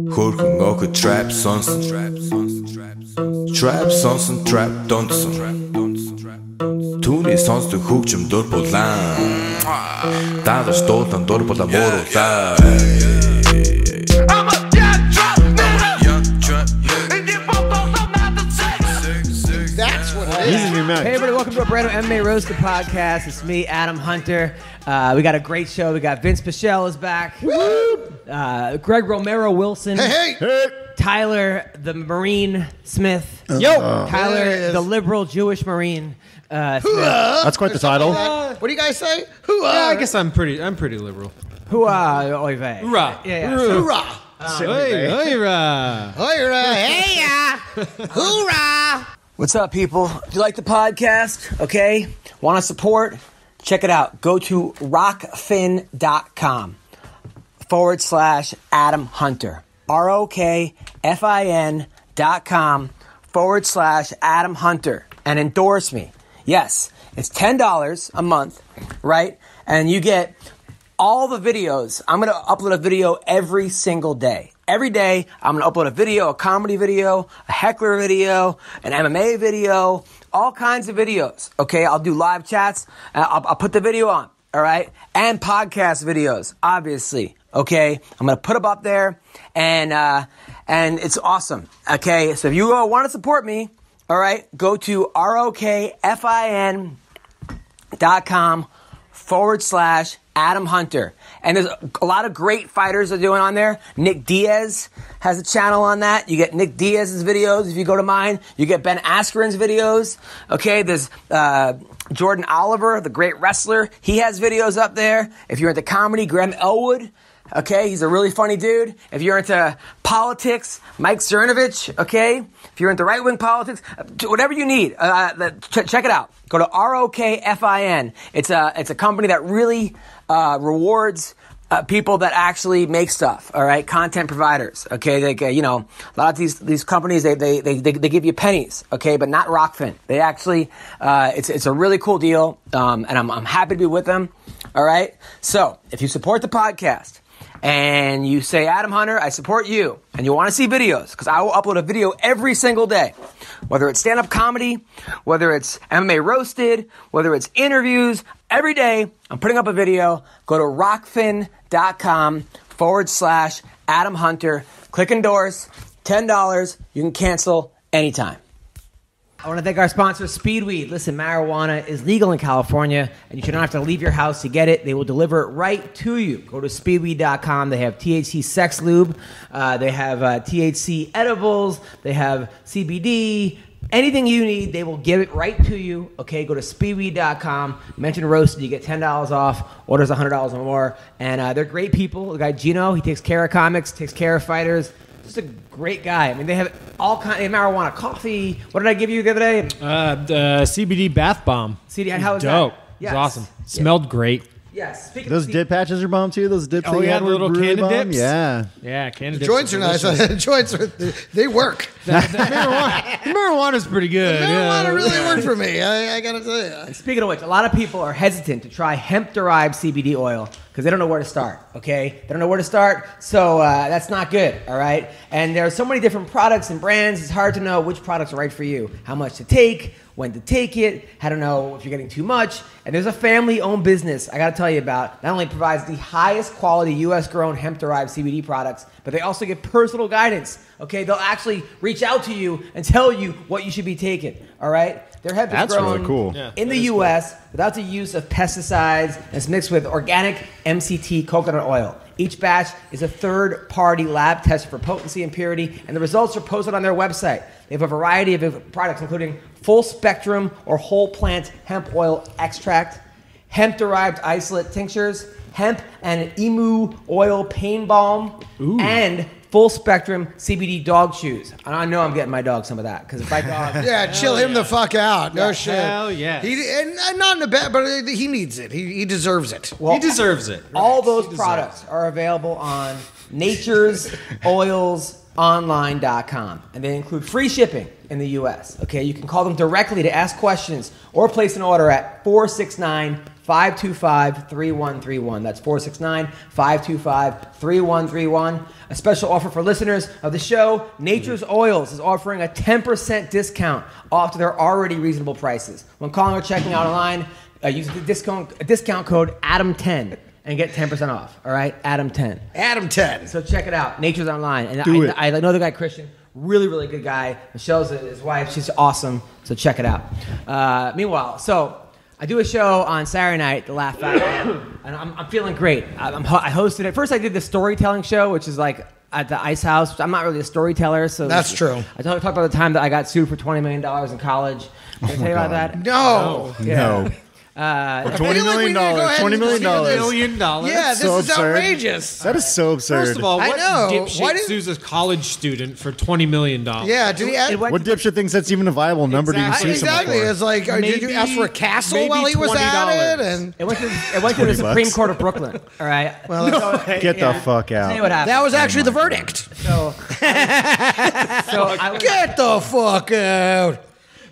Хөрхөн охо trap сонсон Trap сонсон trap донсон Түүний сонсдог хөгжим дур булаан Дагаж дуулан дур булаа мууруулаа I'm a young drunk nigga. And you both don't know not to say. That's what it is. Easy in your mouth. Hey everybody, welcome to a brand new MMA Roasted podcast. It's me, Adam Hunter. Uh, we got a great show. We got Vince Pichel is back. Uh, Greg Romero Wilson. Hey, hey. Tyler, the Marine Smith. Yo. There Tyler, the liberal Jewish Marine. Uh, Smith. That's quite the title. What do you guys say? Who? Yeah, I guess I'm pretty. I'm pretty liberal. Hoorah, oy vey. Hoorah. Yeah, yeah. So, Hoorah! Hey, hoorah. Hoorah! Hey, ya! Hoorah! What's up, people? If you like the podcast, okay, want to support, check it out. Go to rokfin.com forward slash Adam Hunter. R O K F I N dot com forward slash Adam Hunter and endorse me. Yes, it's $10 a month, right? And you get all the videos. I'm going to upload a video every single day. Every day, I'm going to upload a video, a comedy video, a heckler video, an MMA video, all kinds of videos. Okay, I'll do live chats. uh, I'll, I'll put the video on. All right, and podcast videos, obviously. Okay, I'm going to put them up there, and uh, and it's awesome. Okay, so if you uh, want to support me, all right, go to r o k f i n dot com forward slash Adam Hunter. And there's a lot of great fighters are doing on there. Nick Diaz has a channel on that. You get Nick Diaz's videos if you go to mine. You get Ben Askren's videos. Okay, there's uh, Jordan Oliver, the great wrestler. He has videos up there. If you're into comedy, Graham Elwood. Okay, he's a really funny dude. If you're into politics, Mike Cernovich. Okay, if you're into right wing politics, uh, whatever you need, uh, ch- check it out. Go to ROKFIN. It's a it's a company that really uh, rewards. Uh, people that actually make stuff, all right, content providers, okay. Like uh, you know, a lot of these these companies they they, they, they they give you pennies, okay, but not Rokfin. They actually, uh, it's it's a really cool deal, um, and I'm I'm happy to be with them, all right. So if you support the podcast, and you say, Adam Hunter, I support you, and you want to see videos, because I will upload a video every single day. Whether it's stand up comedy, whether it's MMA roasted, whether it's interviews, every day I'm putting up a video. Go to rokfin.com forward slash Adam Hunter. Click endorse, $10. You can cancel anytime. I want to thank our sponsor, Speedweed. Listen, marijuana is legal in California, and you should not have to leave your house to get it. They will deliver it right to you. Go to speedweed.com. They have THC sex lube, uh, they have uh, THC edibles, they have CBD. Anything you need, they will give it right to you. Okay, go to speedweed.com, mention roasted, you get $10 off, orders $100 or more. And uh, they're great people. The guy Gino, he takes care of comics, takes care of fighters. Just a great guy. I mean, they have all kind of marijuana, coffee. What did I give you the other day? Uh, the CBD bath bomb. CBD. how was Dope. that? It Yes. was awesome. Smelled great. Yes. Speaking Those of C- dip patches are bomb too. Those dips Oh, that you yeah, had the were little really Canada bomb? dips? Yeah. Yeah, Canada. Joints are nice. Joints are they, they work. marijuana, marijuana's pretty good. Marijuana yeah. really worked for me. I, I gotta tell you. Speaking of which, a lot of people are hesitant to try hemp-derived CBD oil because they don't know where to start. Okay, they don't know where to start, so uh, that's not good. All right, and there are so many different products and brands. It's hard to know which products are right for you, how much to take, when to take it, how to know if you're getting too much. And there's a family-owned business I got to tell you about. Not only provides the highest quality U.S.-grown hemp-derived CBD products, but they also give personal guidance. Okay, they'll actually reach out to you and tell you what you should be taking. All right, their hemp That's is grown really cool. Yeah, in the is U.S. without the use of pesticides and it's mixed with organic MCT coconut oil. Each batch is a third party lab test for potency and purity, and the results are posted on their website. They have a variety of products, including full spectrum or whole plant hemp oil extract, hemp derived isolate tinctures, hemp and emu oil pain balm, and full spectrum CBD dog chews. And I know I'm getting my dog some of that because if I dog. Yeah, chill him the fuck out. No Yeah, shit. hell yeah. He and, and not in a bad, but he needs it. He, he deserves it. Well, he deserves it. All those He deserves products are available on Nature's Oils online.com and they include free shipping in the US. Okay, you can call them directly to ask questions or place an order at 469 525 3131. That's 469 525 3131. A special offer for listeners of the show Nature's Oils is offering a 10% discount off to their already reasonable prices. When calling or checking out online, uh, use the discount, discount code ADAM10 and get 10% off. All right? ADAM10. Adam 10. So check it out. Nature's Online. And Do I, it. I, know the guy Christian. Really, really good guy. Michelle's his wife. She's awesome. So check it out. Uh, meanwhile, so I do a show on Saturday night, The Laugh Factory, and I'm, I'm feeling great. I, I'm, ho- I hosted it. First, I did the storytelling show, which is like at the Ice House. I'm not really a storyteller, so That's true. I talked talked about the time that I got sued for 20 million dollars in college. Can I tell you about oh that? No. No. Uh, I Twenty like we million need to go dollars. ahead Twenty and million just do this. dollars. Million dollars. Yeah, this so is absurd. outrageous. That is so absurd. First of all, I what know. dipshit Why did- sues a college student for twenty million dollars? Yeah, did he ask? it what dipshit thinks that's even a viable number Exactly. to even sue someone exactly. for? It's like, uh, did you Maybe- ask for a castle maybe while he was at it? $20. And It went to, it went to the 20 Supreme bucks. Court of Brooklyn. All right. well, Get the fuck out. what happened. that was actually the verdict. So, so I was, Get the fuck out.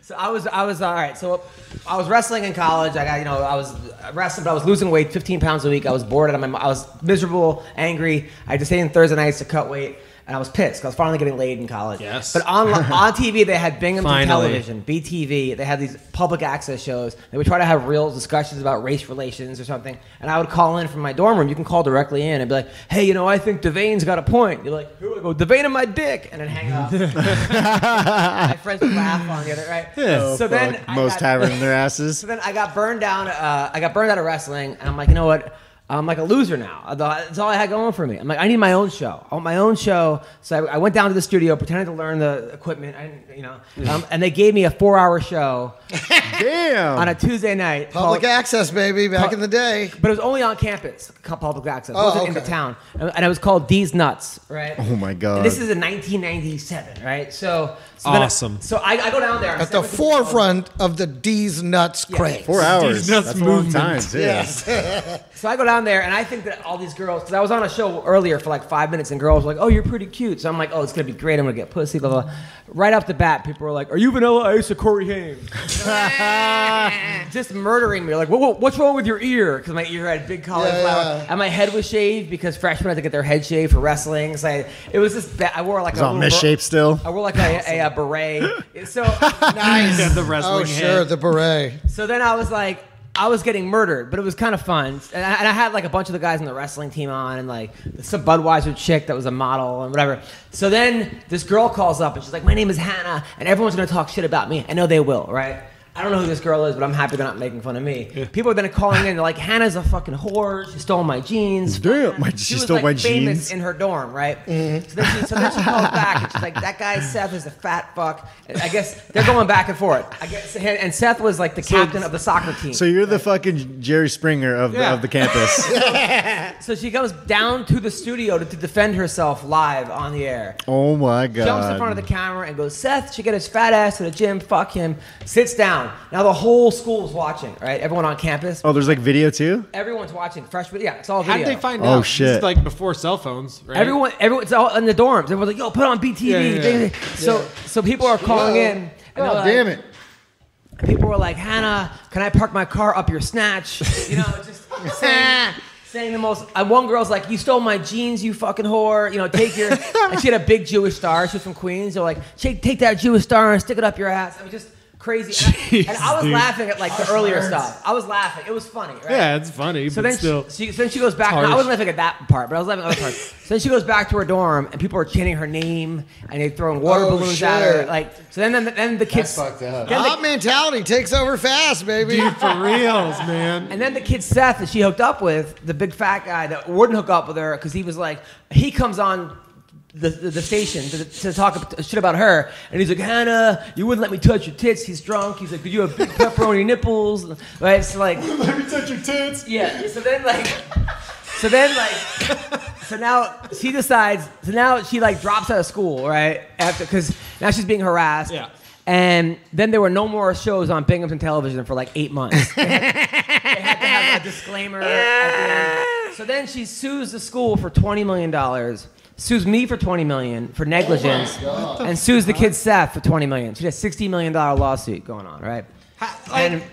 So I was, I was all right. So I was wrestling in college. I got, you know, I was wrestling, but I was losing weight, 15 pounds a week. I was bored, and I was miserable, angry. I had to stay in Thursday nights to cut weight, and I was pissed. 'cause I was finally getting laid in college. Yes. But on on TV, they had Binghamton Finally. Television, BTV. They had these public access shows. They would try to have real discussions about race relations or something. And I would call in from my dorm room. You can call directly in and be like, "Hey, you know, I think Devane's got a point." You're like, "Who?" I go, "Devane and my dick," and then hang up. my friends would laugh on the other right. Oh, so then fuck. I most got- having in their asses. so then I got burned down. Uh, I got burned out of wrestling, and I'm like, you know what? I'm like a loser now. That's all I had going for me. I'm like, I need my own show. I want my own show. So I, I went down to the studio, pretended to learn the equipment. I, you know, um, and they gave me a four-hour show Damn. on a Tuesday night. Public called- access, baby, back in the day. but it was only on campus, public access. It Oh, wasn't in okay. the town, and, and it was called These Nuts, right? Oh my god. And this is in 1997, right? So, so then I- Awesome. so I, I go down there I At the with forefront of the D's nuts craze. Four hours. nuts That's a long movement. time. too. Yes. So I go down there and I think that all these girls, because I was on a show earlier for like five minutes and girls were like, oh, you're pretty cute. So I'm like, oh, it's going to be great. I'm going to get pussy, blah, blah, blah. Right off the bat, people were like, are you Vanilla Ice or Corey Haim? Just murdering me. Like, what, what- what's wrong with your ear? Because my ear had big cauliflower. Yeah, yeah. And my head was shaved because freshmen had to get their head shaved for wrestling. So I, it was just bad. I wore like It's a all little misshaped still. I wore like a, a, a beret. So nice. the wrestling oh, sure, head. the beret. so then I was like, I was getting murdered, but it was kind of fun. And I, and I had like a bunch of the guys in the wrestling team on, and like some Budweiser chick that was a model and whatever. So then this girl calls up and she's like, "My name is Hannah, and everyone's gonna talk shit about me. I know they will, right?" I don't know who this girl is, but I'm happy they're not making fun of me. People are then calling in, like, Hannah's a fucking whore. She stole my jeans. Damn, my- she, she was, stole like, my famous jeans? in her dorm, right? Mm-hmm. So, then she, so then she calls back and she's like, that guy Seth is a fat fuck. And I guess they're going back and forth. I guess, and Seth was like the captain of the soccer team. So you're the fucking Jerry Springer of the, Yeah. of the campus. So she goes down to the studio to, to defend herself live on the air. oh my god. Jumps in front of the camera and goes, Seth should get his fat ass to the gym. Fuck him. Sits down. Now the whole school school's watching, right? Everyone on campus. Oh, there's like video too. Everyone's watching. Freshman. Yeah, it's all video. How video. did they find Oh, out? shit. This is like before cell phones, right? Everyone, everyone, it's all in the dorms. Everyone's like, "Yo, put on BTV." Yeah, yeah, yeah. So, so people are calling in. And Oh like- damn it. People were like, "Hannah, can I park my car up your snatch?" You know, just saying, saying the most. And one girl's like, "You stole my jeans, you fucking whore." You know, take your. and she had a big Jewish star. She was from Queens. They're like, "Take, take that Jewish star and stick it up your ass." I mean, just crazy. And I, and I was dude. laughing at like the earlier stuff. I was laughing. It was funny, right? Yeah, it's funny, So but then still. she, so then she goes back. I wasn't laughing at that part, but I was laughing at other parts. so then she goes back to her dorm, and people are chanting her name, and they throwing water Oh, balloons at her. Like so, then then, then the kids. fucked up. Then Mob the, mentality takes over fast, baby. Dude, for reals, man. and then the kid Seth that she hooked up with, the big fat guy that wouldn't hook up with her because he was like, he comes on. The, the, the station to, to talk shit about her, and he's like, Hannah, you wouldn't let me touch your tits. He's drunk. He's like, could you have big pepperoni nipples, right? So like, Let me touch your tits. Yeah. So then like, so then like, so now she decides. So now she like drops out of school, right? After because now she's being harassed. Yeah. And then there were no more shows on Binghamton Television for like eight months. They had, they had to have a disclaimer at the end. So then she sues the school for twenty million dollars. Sues me for twenty million for negligence, oh and sues the kid Seth for twenty million. She has a sixty million dollar lawsuit going on, right? And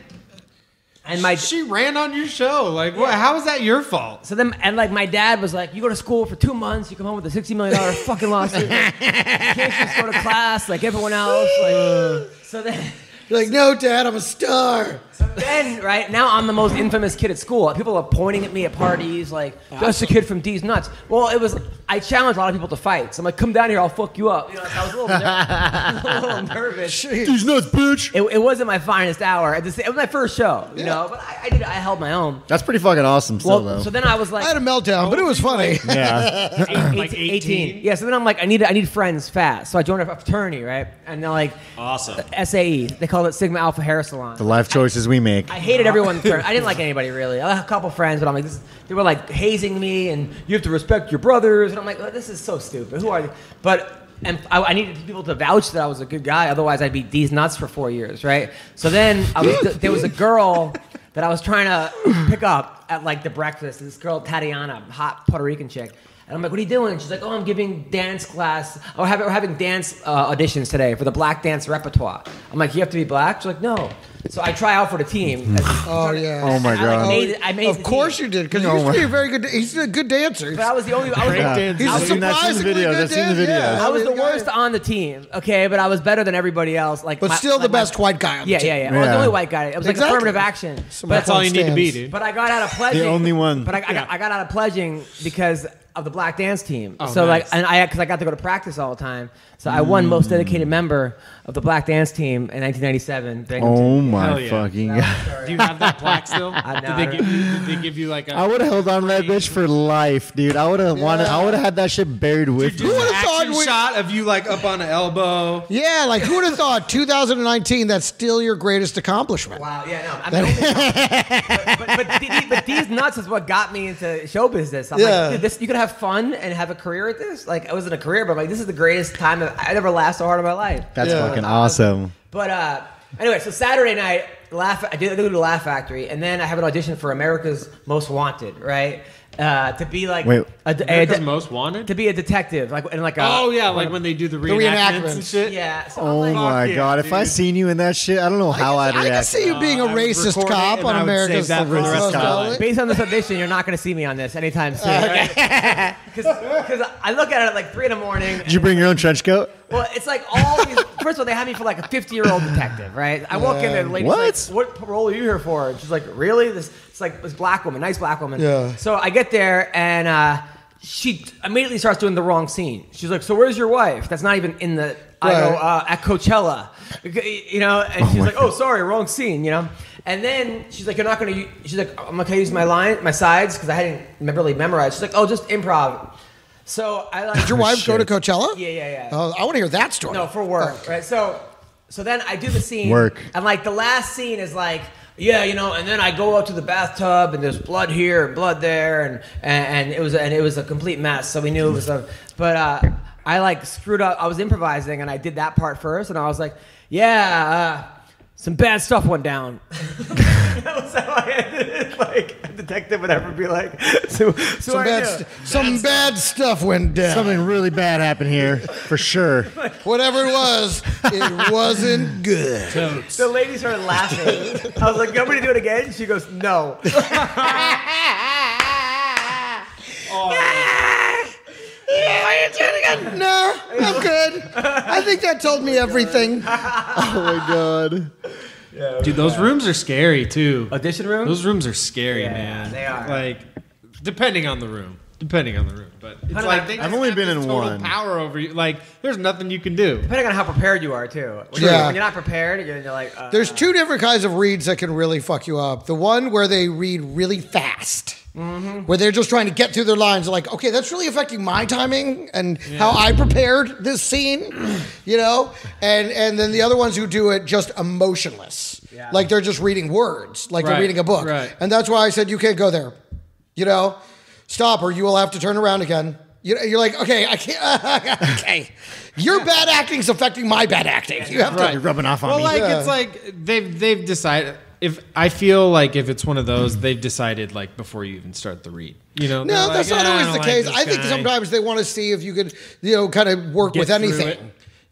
And my She ran on your show. Like, what? How is that your fault? so then and like my dad was like, you go to school for two months, you come home with a sixty million dollar fucking lawsuit. You can't just go to class like everyone else. Like, so then. You're like, no, Dad, I'm a star. Then, right now, I'm the most infamous kid at school. People are pointing at me at parties, like, "That's the kid from D's Nuts." Well, it was. I challenged a lot of people to fight. So I'm like, "Come down here, I'll fuck you up." You know, I was a little, ner- a little nervous. These nuts, bitch. It, it wasn't my finest hour. At the sa- It was my first show, you know. But I, I did. I held my own. That's pretty fucking awesome, still Well, though. so then I was like, I had a meltdown, but it was funny. yeah. eight- Like 18. 18? Yeah, so then I'm like, I need I need friends fast. So I joined a fraternity, right? And they're like, Awesome. SAE. They call it Sigma Alpha Hair Salon. the life choices we make. I hated everyone. I didn't like anybody really. I had a couple friends, but I'm like, this, they were like hazing me, and you have to respect your brothers. And I'm like, oh, this is so stupid. Who are you? But and I, I needed people to vouch that I was a good guy. Otherwise, I'd be these nuts for four years, right? So then I was, there was a girl that I was trying to pick up at like the breakfast. This girl Tatiana, hot Puerto Rican chick. And I'm like, what are you doing? She's like, oh, I'm giving dance class. Oh, we're having, we're having dance uh, auditions today for the black dance repertoire. I'm like, you have to be black? She's like, no. So I try out for the team. Oh, yeah. Oh, my I, like, God. made it- I made Of the course team. you did, because No he used to be a very good. He's a good dancer. But I was the only. I was, Yeah. the, He's I've a seen I've seen the surprisingly videos, good I've seen the dancer, videos. yeah. I was the worst on the team. Okay, but I was better than everybody else. Like, But my- still the like my- best white guy on the Yeah, team. yeah, yeah. I was the only white guy. It was like Exactly. affirmative action. Some But, That's all you need to be, dude. but I got out of pledging. The only one. But I, I, got, I got out of pledging because of the black dance team. Oh, so nice. like, and I because I got to go to practice all the time. So I won mm. most dedicated member of the black dance team in 1997. Binghamton. Oh my yeah. fucking That god. Do you have that plaque still? I know, did, they give you, did they give you like a. I would have held on to that bitch for life, dude. I would have wanted. I would have had that shit buried with Just me. would've thought we- shot of you like up on an elbow. Yeah, like who would have thought 2019? That's still your greatest accomplishment. Wow, yeah, no. I mean, but, but, but, the- but these nuts is what got me into show business. I'm Yeah. like, dude, this, you could have fun and have a career at this. Like, I wasn't a career, but I'm like, this is the greatest time that I never laughed so hard in my life. That's Yeah. Fucking awesome. But uh, anyway, so Saturday night, laugh. I did I go to the Laugh Factory, and then I have an audition for America's Most Wanted, right? Uh, to be like Wait. A, a- America's Most Wanted? to be a detective, like in like a oh, yeah, like when they do the reenactments, reenactments. and shit. yeah. So I'm Oh like, my yeah, god! If I dude. seen you in that shit, I don't know how I I'd can, I can react. see you being a Uh, I would racist record it cop and on I would America's save that for the Most rest of my Wanted. life. Based on this audition, you're not going to see me on this anytime soon. Because I look at it at like three in the morning. Did you bring your own trench coat? Well, it's like all these. First of all, they had me for like a 50 year old detective, right? I walk in there, the lady's What? like, "What role are you here for?" And she's like, "Really?" This it's like this black woman, nice black woman. Yeah. So I get there and uh, she immediately starts doing the wrong scene. She's like, "So where's your wife?" That's not even in the. I go uh, at Coachella, you know, and she's like, "Oh, sorry, wrong scene," you know. And then she's like, "You're not gonna." u-" She's like, "I'm gonna use my line, my sides, because I hadn't really memorized." She's like, "Oh, just improv." So I like. Did your wife go to Coachella? Yeah, yeah, yeah. Oh, I want to hear that story. No, for work, right? So, so then I do the scene. Work. And like the last scene is like, yeah, you know, and then I go out to the bathtub and there's blood here and blood there, and and, and it was and it was a complete mess. So we knew it was a, but uh, I like screwed up. I was improvising and I did that part first, and I was like, yeah. Uh, some bad stuff went down. that was how I ended it. Like a detective would ever be like, so, so Some I bad, knew. st- some bad stuff went down. Something really bad happened here, for sure. Whatever it was, it wasn't good. The lady started laughing. I was like, "You want me to do it again?" She goes, "No." Oh, No, I'm good. I think that told me everything. Oh my god. Dude, those rooms are scary, too. Audition room. Those rooms are scary, Yeah, man. they are. Like, depending on the room. Depending on the room. But it's Kinda like, like- they I've just only have been this in total one. power over you. Like, there's nothing you can do. Depending on how prepared you are too. When, Yeah. you're, when you're not prepared, you're, you're like, uh, There's two different kinds of reads that can really fuck you up. The one where they read really fast, where they're just trying to get through their lines, like, okay, that's really affecting my timing and how I prepared this scene, you know. And and then the other ones who do it just emotionless, Yeah. like they're just reading words, like they're Right, reading a book. right. And that's why I said you can't go there, you know. Stop, or you will have to turn around again. You- You're like, okay, I can't. okay, your bad acting's affecting my bad acting. You have to. You're rubbing off on Well, me. like Yeah. it's like they've they've decided. If I feel like if it's one of those, they've decided like before you even start the read. You know, No, that's like, not "Ah, always the don't case. like I think guy." sometimes they want to see if you could, you know, kind of work Get with anything. it.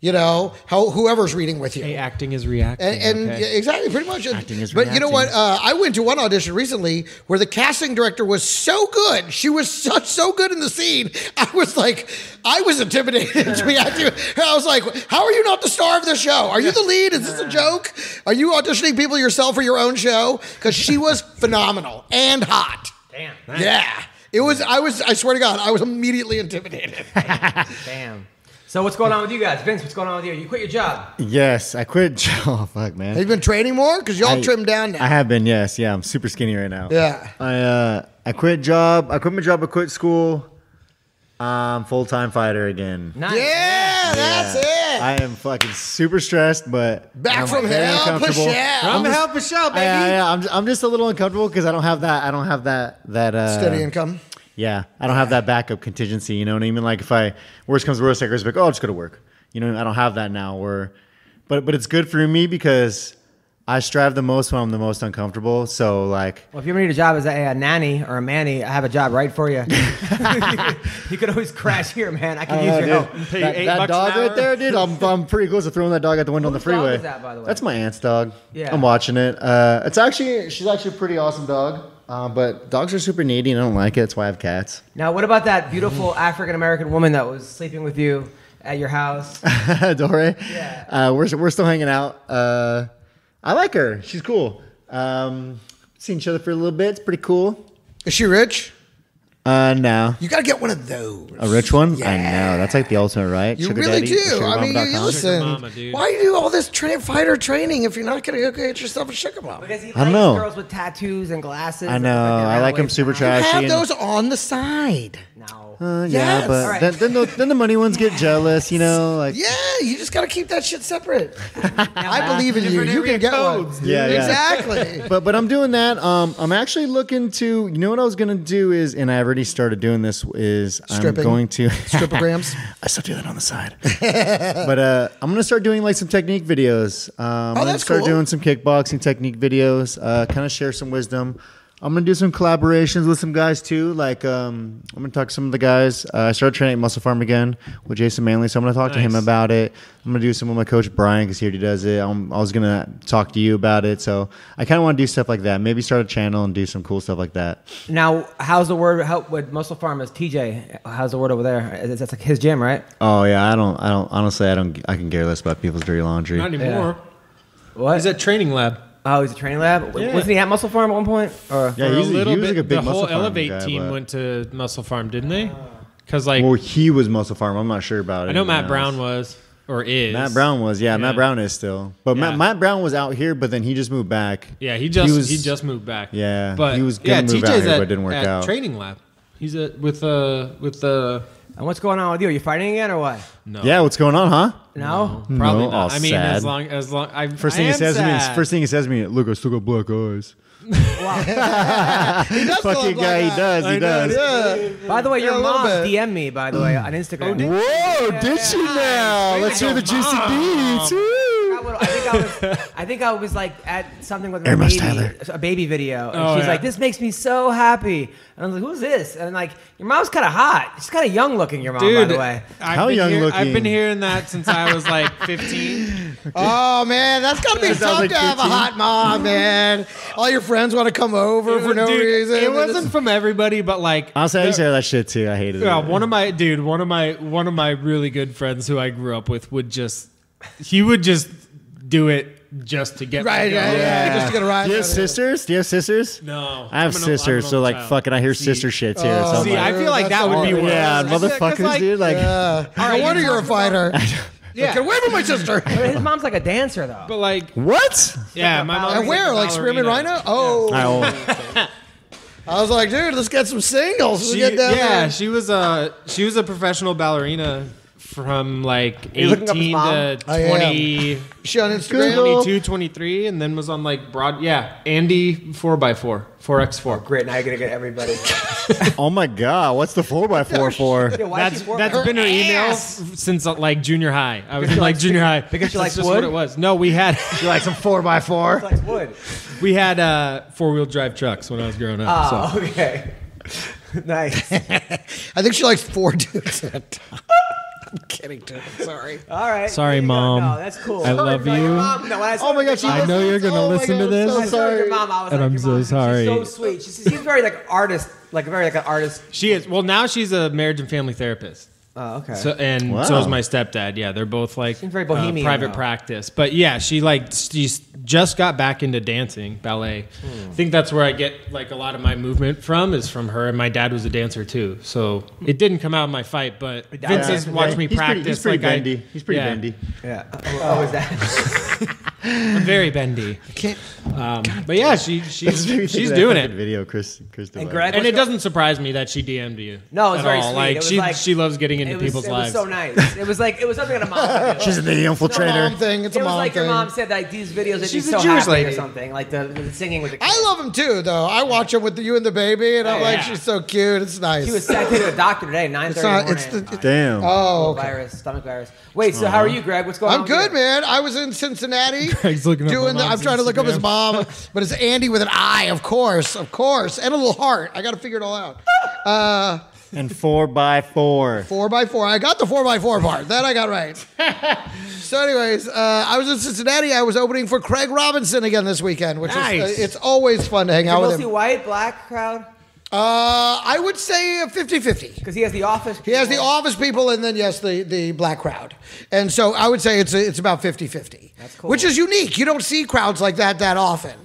You know, how whoever's reading with you. Hey, acting is reacting. And, and okay? exactly, pretty much. Acting is but you know what? Uh, I went to one audition recently where the casting director was so good. She was such so good in the scene. I was like, I was intimidated to be acting. I was like, how are you not the star of the show? Are you the lead? Is this a joke? Are you auditioning people yourself for your own show? Because she was phenomenal and hot. Damn. Yeah. It was, I was, I swear to God, I was immediately intimidated. Damn. So what's going on with you guys? Vince, what's going on with you? You quit your job. Yes, I quit. Oh fuck, man. Have you been training more? Because y'all trimmed down now. I have been. Yes, yeah. I'm super skinny right now. Yeah. I uh, I quit job. I quit my job. I quit school. I'm full time fighter again. Nice. yeah, that's it. I am fucking super stressed, but Back I'm from very hell, uncomfortable. Michelle. From help Michelle, baby. Yeah, yeah, I'm, I'm just a little uncomfortable because I don't have that. I don't have that that uh, Steady income. Yeah, I don't have that backup contingency. You know what I mean? Like if I worst comes to worst, I go like, oh, I'll just go to work. You know, I don't have that now. Or, but but it's good for me because I strive the most when I'm the most uncomfortable. So like, Well, if you ever need a job as a, a nanny or a manny, I have a job right for you. you could always crash here, man. I can use your help. Pay that, eight that bucks dog an hour. right there, dude. I'm, I'm pretty close to throwing that dog out the window on the Whose dog freeway. is that, by the way? That's my aunt's dog. Yeah. I'm watching it. Uh, it's actually she's actually a pretty awesome dog. Uh, but dogs are super needy, and I don't like it. That's why I have cats. Now, what about that beautiful African American woman that was sleeping with you at your house? Dore. Yeah. Uh, we're we're still hanging out. Uh, I like her. She's cool. Um, seen each other for a little bit. It's pretty cool. Is she rich? Uh, no. You got to get one of those. A rich one? I know. That's like the ultimate, right? You Sugar really daddy, do. I mean, you, you listen. Mama, why do you do all this train fighter training if you're not going to get yourself a sugar mama? Because he I likes know. girls with tattoos and glasses. I and know. I like runaway them super style. trashy. Have and- those on the side. No. Uh, Yes. Yeah, but All right. then, then, the, then the money ones get jealous, you know? Like, Yeah, you just got to keep that shit separate. I believe in you. You can get codes, one. Yeah, yeah. Exactly. but but I'm doing that. Um, I'm actually looking to. You know what I was gonna do is, and I already started doing this. Is Stripping. I'm going to Stripograms. I still do that on the side. but uh, I'm gonna start doing like some technique videos. Um, I'm gonna Oh, that's start cool. doing some kickboxing technique videos. Uh, kind of share some wisdom. I'm gonna do some collaborations with some guys too. Like um, I'm gonna talk to some of the guys. Uh, I started training at Muscle Farm again with Jason Manley, so I'm gonna talk to him about it. I'm gonna do some with my coach Brian because he already does it. I'm, I was gonna talk to you about it, so I kind of want to do stuff like that. Maybe start a channel and do some cool stuff like that. Now, how's the word? How with Muscle Farm is TJ? How's the word over there? That's like his gym, right? Oh yeah, I don't, I don't honestly, I don't, I can care less about people's dirty laundry. Not anymore. What? He's at training lab. Oh, he's a training lab. Yeah. Wasn't he at Muscle Farm at one point? Or Yeah, For he's a a- little he was bit. like a big the whole Muscle Farm Elevate guy, team but- went to Muscle Farm, didn't they? Because like Well, he was Muscle Farm. I'm not sure about it. I know Matt else. Brown was or is. Matt Brown was, yeah, Matt Brown is still. But Matt, Yeah. Matt Brown was out here, but then he just moved back. Yeah, he just he, was- just moved back. Yeah, but he was yeah, gonna move TJ's out here, at, but it didn't work at out. Training lab. He's at with uh with the and what's going on with you? Are you fighting again or what? no. Yeah, what's going on, huh? No. Mm, probably No, not. I mean, sad. as long as long I First I thing he am says to me, is, sad. first thing he says to me, look, I still got black eyes. He does still Fucking have guy, he black does, he I know, does. Yeah. By the way, Yeah, your a little mom bit. DM'd me. By the way, on Instagram. Whoa, did she now? Let's hear the juicy beats. Woo. I think I was, I think I was like at something with a Air baby, Tyler. a baby video, and Oh, she's yeah. like, "This makes me so happy." And I was like, "Who's this?" And like, your mom's kind of hot. She's kind of young looking. Your mom, Dude, by the way. I've How been young hear- I've been hearing that since I was like 15. Oh man, that's gotta be Since I was tough like to have a 15. hot mom, man. All your friends want to come over for no Dude, reason. It wasn't from everybody, but like Honestly, I the- used to hear that shit too. I hated it. Yeah, one of my dude, one of my one of my really good friends who I grew up with would just he would just do it just to get right, me right, going. yeah. Just to get a ride. Do you have out of it. sisters? Do you have sisters? No, I have an- sisters, so like child. fucking, I hear See- sister shits here. so oh, I'm See, like, I feel like that would be horrible. worse. yeah, I feel- 'cause, motherfuckers, like, dude. Like, Yeah. no wonder you're a fighter. Yeah, Get away from my sister. But his mom's like a dancer, though. but like, what? yeah, my mom. And where? Like Spearmint Rhino? Oh. I, I was like, dude, let's get some singles. She, get down yeah, there. she was a she was a professional ballerina from like you looking up his 18 mom? to I am. 20, She on Instagram. 22, 23, and then was on like broad. Yeah, Andy 4x4, 4x4. Great. Now you're gonna get everybody. oh my god, what's the four x four for? Yeah, why is That's she four- that's Her been her email ass. since uh, like junior high. I was in like likes- junior high because she That's likes just wood? what it was. No, we had You like some four x four? likes wood. we had uh, four wheel drive trucks when I was growing up. Oh, so. okay. nice. I think she likes four dudes at a time. Kidding, too. Sorry. All right. Sorry, there you go. Mom. No, that's cool. I love No, you. mom- no, when I saw Oh my your God, she I know you're gonna Oh my listen to God, this. so I saw your sorry. mom. I was And like, I'm your so mom, sorry. She's so sweet. She seems very like artist, like very like an artist. She is. Well, now she's a marriage and family therapist. Oh, okay. So and Wow. so is my stepdad. Yeah, they're both like Seems very uh, private though. practice. But yeah, she like she's just got back into dancing, ballet. Hmm. I think that's where I get like a lot of my movement from is from her. And my dad was a dancer too, so it didn't come out of my fight. But Vince Yeah. has watched me he's practice. Pretty, he's pretty like I- bendy. he's pretty yeah, bendy. yeah. Oh, is that? I'm very bendy. Um, but yeah, she she's she's doing it. Video, Chris. Chris And Greg- And it doesn't surprise me that she DM'd you. No, it's very all. sweet. Like It was she like- she loves getting into it was, people's it lives. was so nice. It was like it was something that a mom would do. She's the infiltrator. mom thing. It's a it was mom like thing. your mom said, like these videos that She's she's a so Jewish happy lady. or something, like the, the singing with the. I love him too, though. I watch him with you and the baby, and I'm Oh, like, yeah. she's so cute. It's nice. She was sent to a doctor today, nine It's thirty not. in the It's Damn. Oh, okay. virus, stomach virus. Wait, so how are you, Greg? What's going on? I'm good, you? man. I was in Cincinnati Greg's looking up my doing the. I'm trying to look up his mom, but it's Andy with an I, of course, of course, and a little heart. I got to figure it all out. Uh, And four by four. four by four. I got the four by four part. That I got right. so, anyways, uh, I was in Cincinnati. I was opening for Craig Robinson again this weekend, which Nice. is uh, it's always fun to hang out with him. mostly him. white, black crowd? Uh, I would say a 50-50. Because he has the office. He has the office people and then yes, the, the black crowd. And so I would say it's it's about 50-50. That's cool. Which is unique. You don't see crowds like that that often.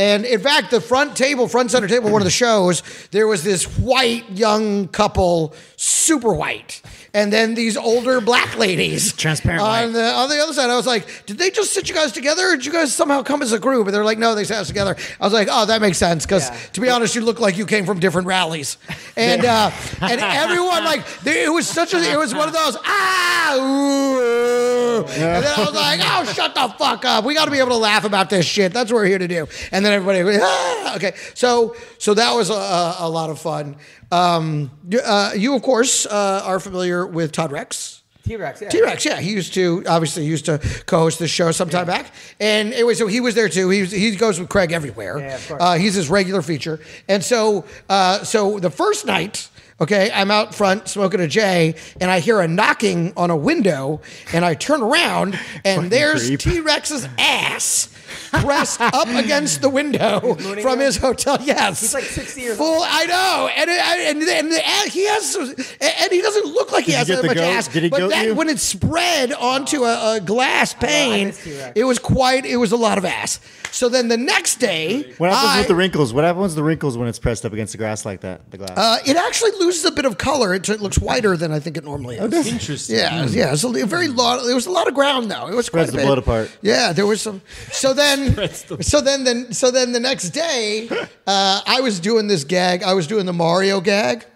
And in fact, the front table, front center table, one of the shows, there was this white young couple, super white, and then these older black ladies, Transparent On the on the other side, I was like, did they just sit you guys together, or did you guys somehow come as a group? And they're like, no, they sat us together. I was like, oh, that makes sense, because Yeah. to be honest, you look like you came from different rallies, and uh, and everyone like they, it was such a it was one of those ah ooh, and then I was like, oh, shut the fuck up. We got to be able to laugh about this shit. That's what we're here to do. And then everybody was, ah, okay. So so that was a, a, lot of fun. Um, you- uh, you of course uh, are familiar with Todd Rex. T Rex. Yeah. T Rex, yeah, he used to obviously used to co-host this show sometime back, and anyway, so he was there too. He was, he goes with Craig everywhere. Yeah, of course. Uh, he's his regular feature, and so uh, so the first night. Okay, I'm out front smoking a J, and I hear a knocking on a window, and I turn around, and there's. T Rex's ass pressed up against the window from his hotel. Yes, He's like 60 years old. Full, I know, and it, and and the, ass- he has, and he doesn't look like he Did has you that get much goat? ass. Did he but that, you? when it's spread onto a, a glass pane, miss T-Rex. it was quite. It was a lot of ass. So then the next day, What happens I- with the wrinkles? What happens with the wrinkles when it's pressed up against the grass like that? The glass. Uh, it actually loses a bit of color. It, it looks whiter than I think it normally is. Interesting. Yeah, yeah. It's a very lot. There was a lot of ground though. It was Spreads quite a the bit. blood apart. Yeah, there was some. So then, the- so then, then, so then the next day, uh, I was doing this gag. I was doing the Mario gag.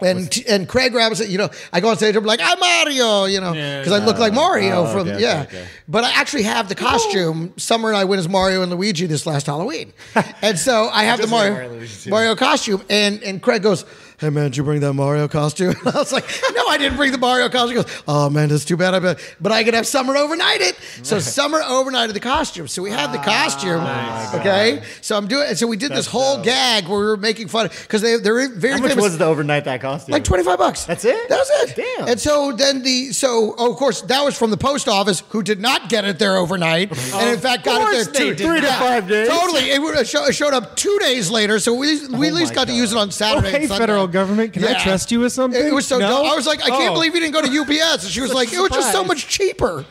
And and Craig Robinson, you know, I go on stage, I'm like, I'm Mario, you know, Yeah, because I look like Mario oh, from okay, yeah. okay, okay. But I actually have the costume. Summer and I went as Mario and Luigi this last Halloween, and so I have the Mario Mario and Luigi, too. Mario costume. And and Craig goes, Hey man, did you bring that Mario costume? And I was like, No, I didn't bring the Mario costume. He goes, Oh man, that's too bad. I bet, but I could have Summer overnight it. So Summer overnighted the costume. So we had the ah, costume. okay, so I'm doing. So we did this whole gag where we were making fun because they they're very How much famous. was to overnight that costume? Like twenty five bucks. That's it? That was it. Damn. And so then the so oh, of course that was from the post office who did not get it there overnight, and in fact got it there two, Three to five days. Totally, it, would- it show- it showed up two days later, so we we at oh least my got to use it on Oh, Saturday. hey, federal government, can I Yeah. trust you with something? It was so No? dumb. I was like, I can't Oh. believe you didn't go to UPS. And she was like, it was just so surprise. much cheaper.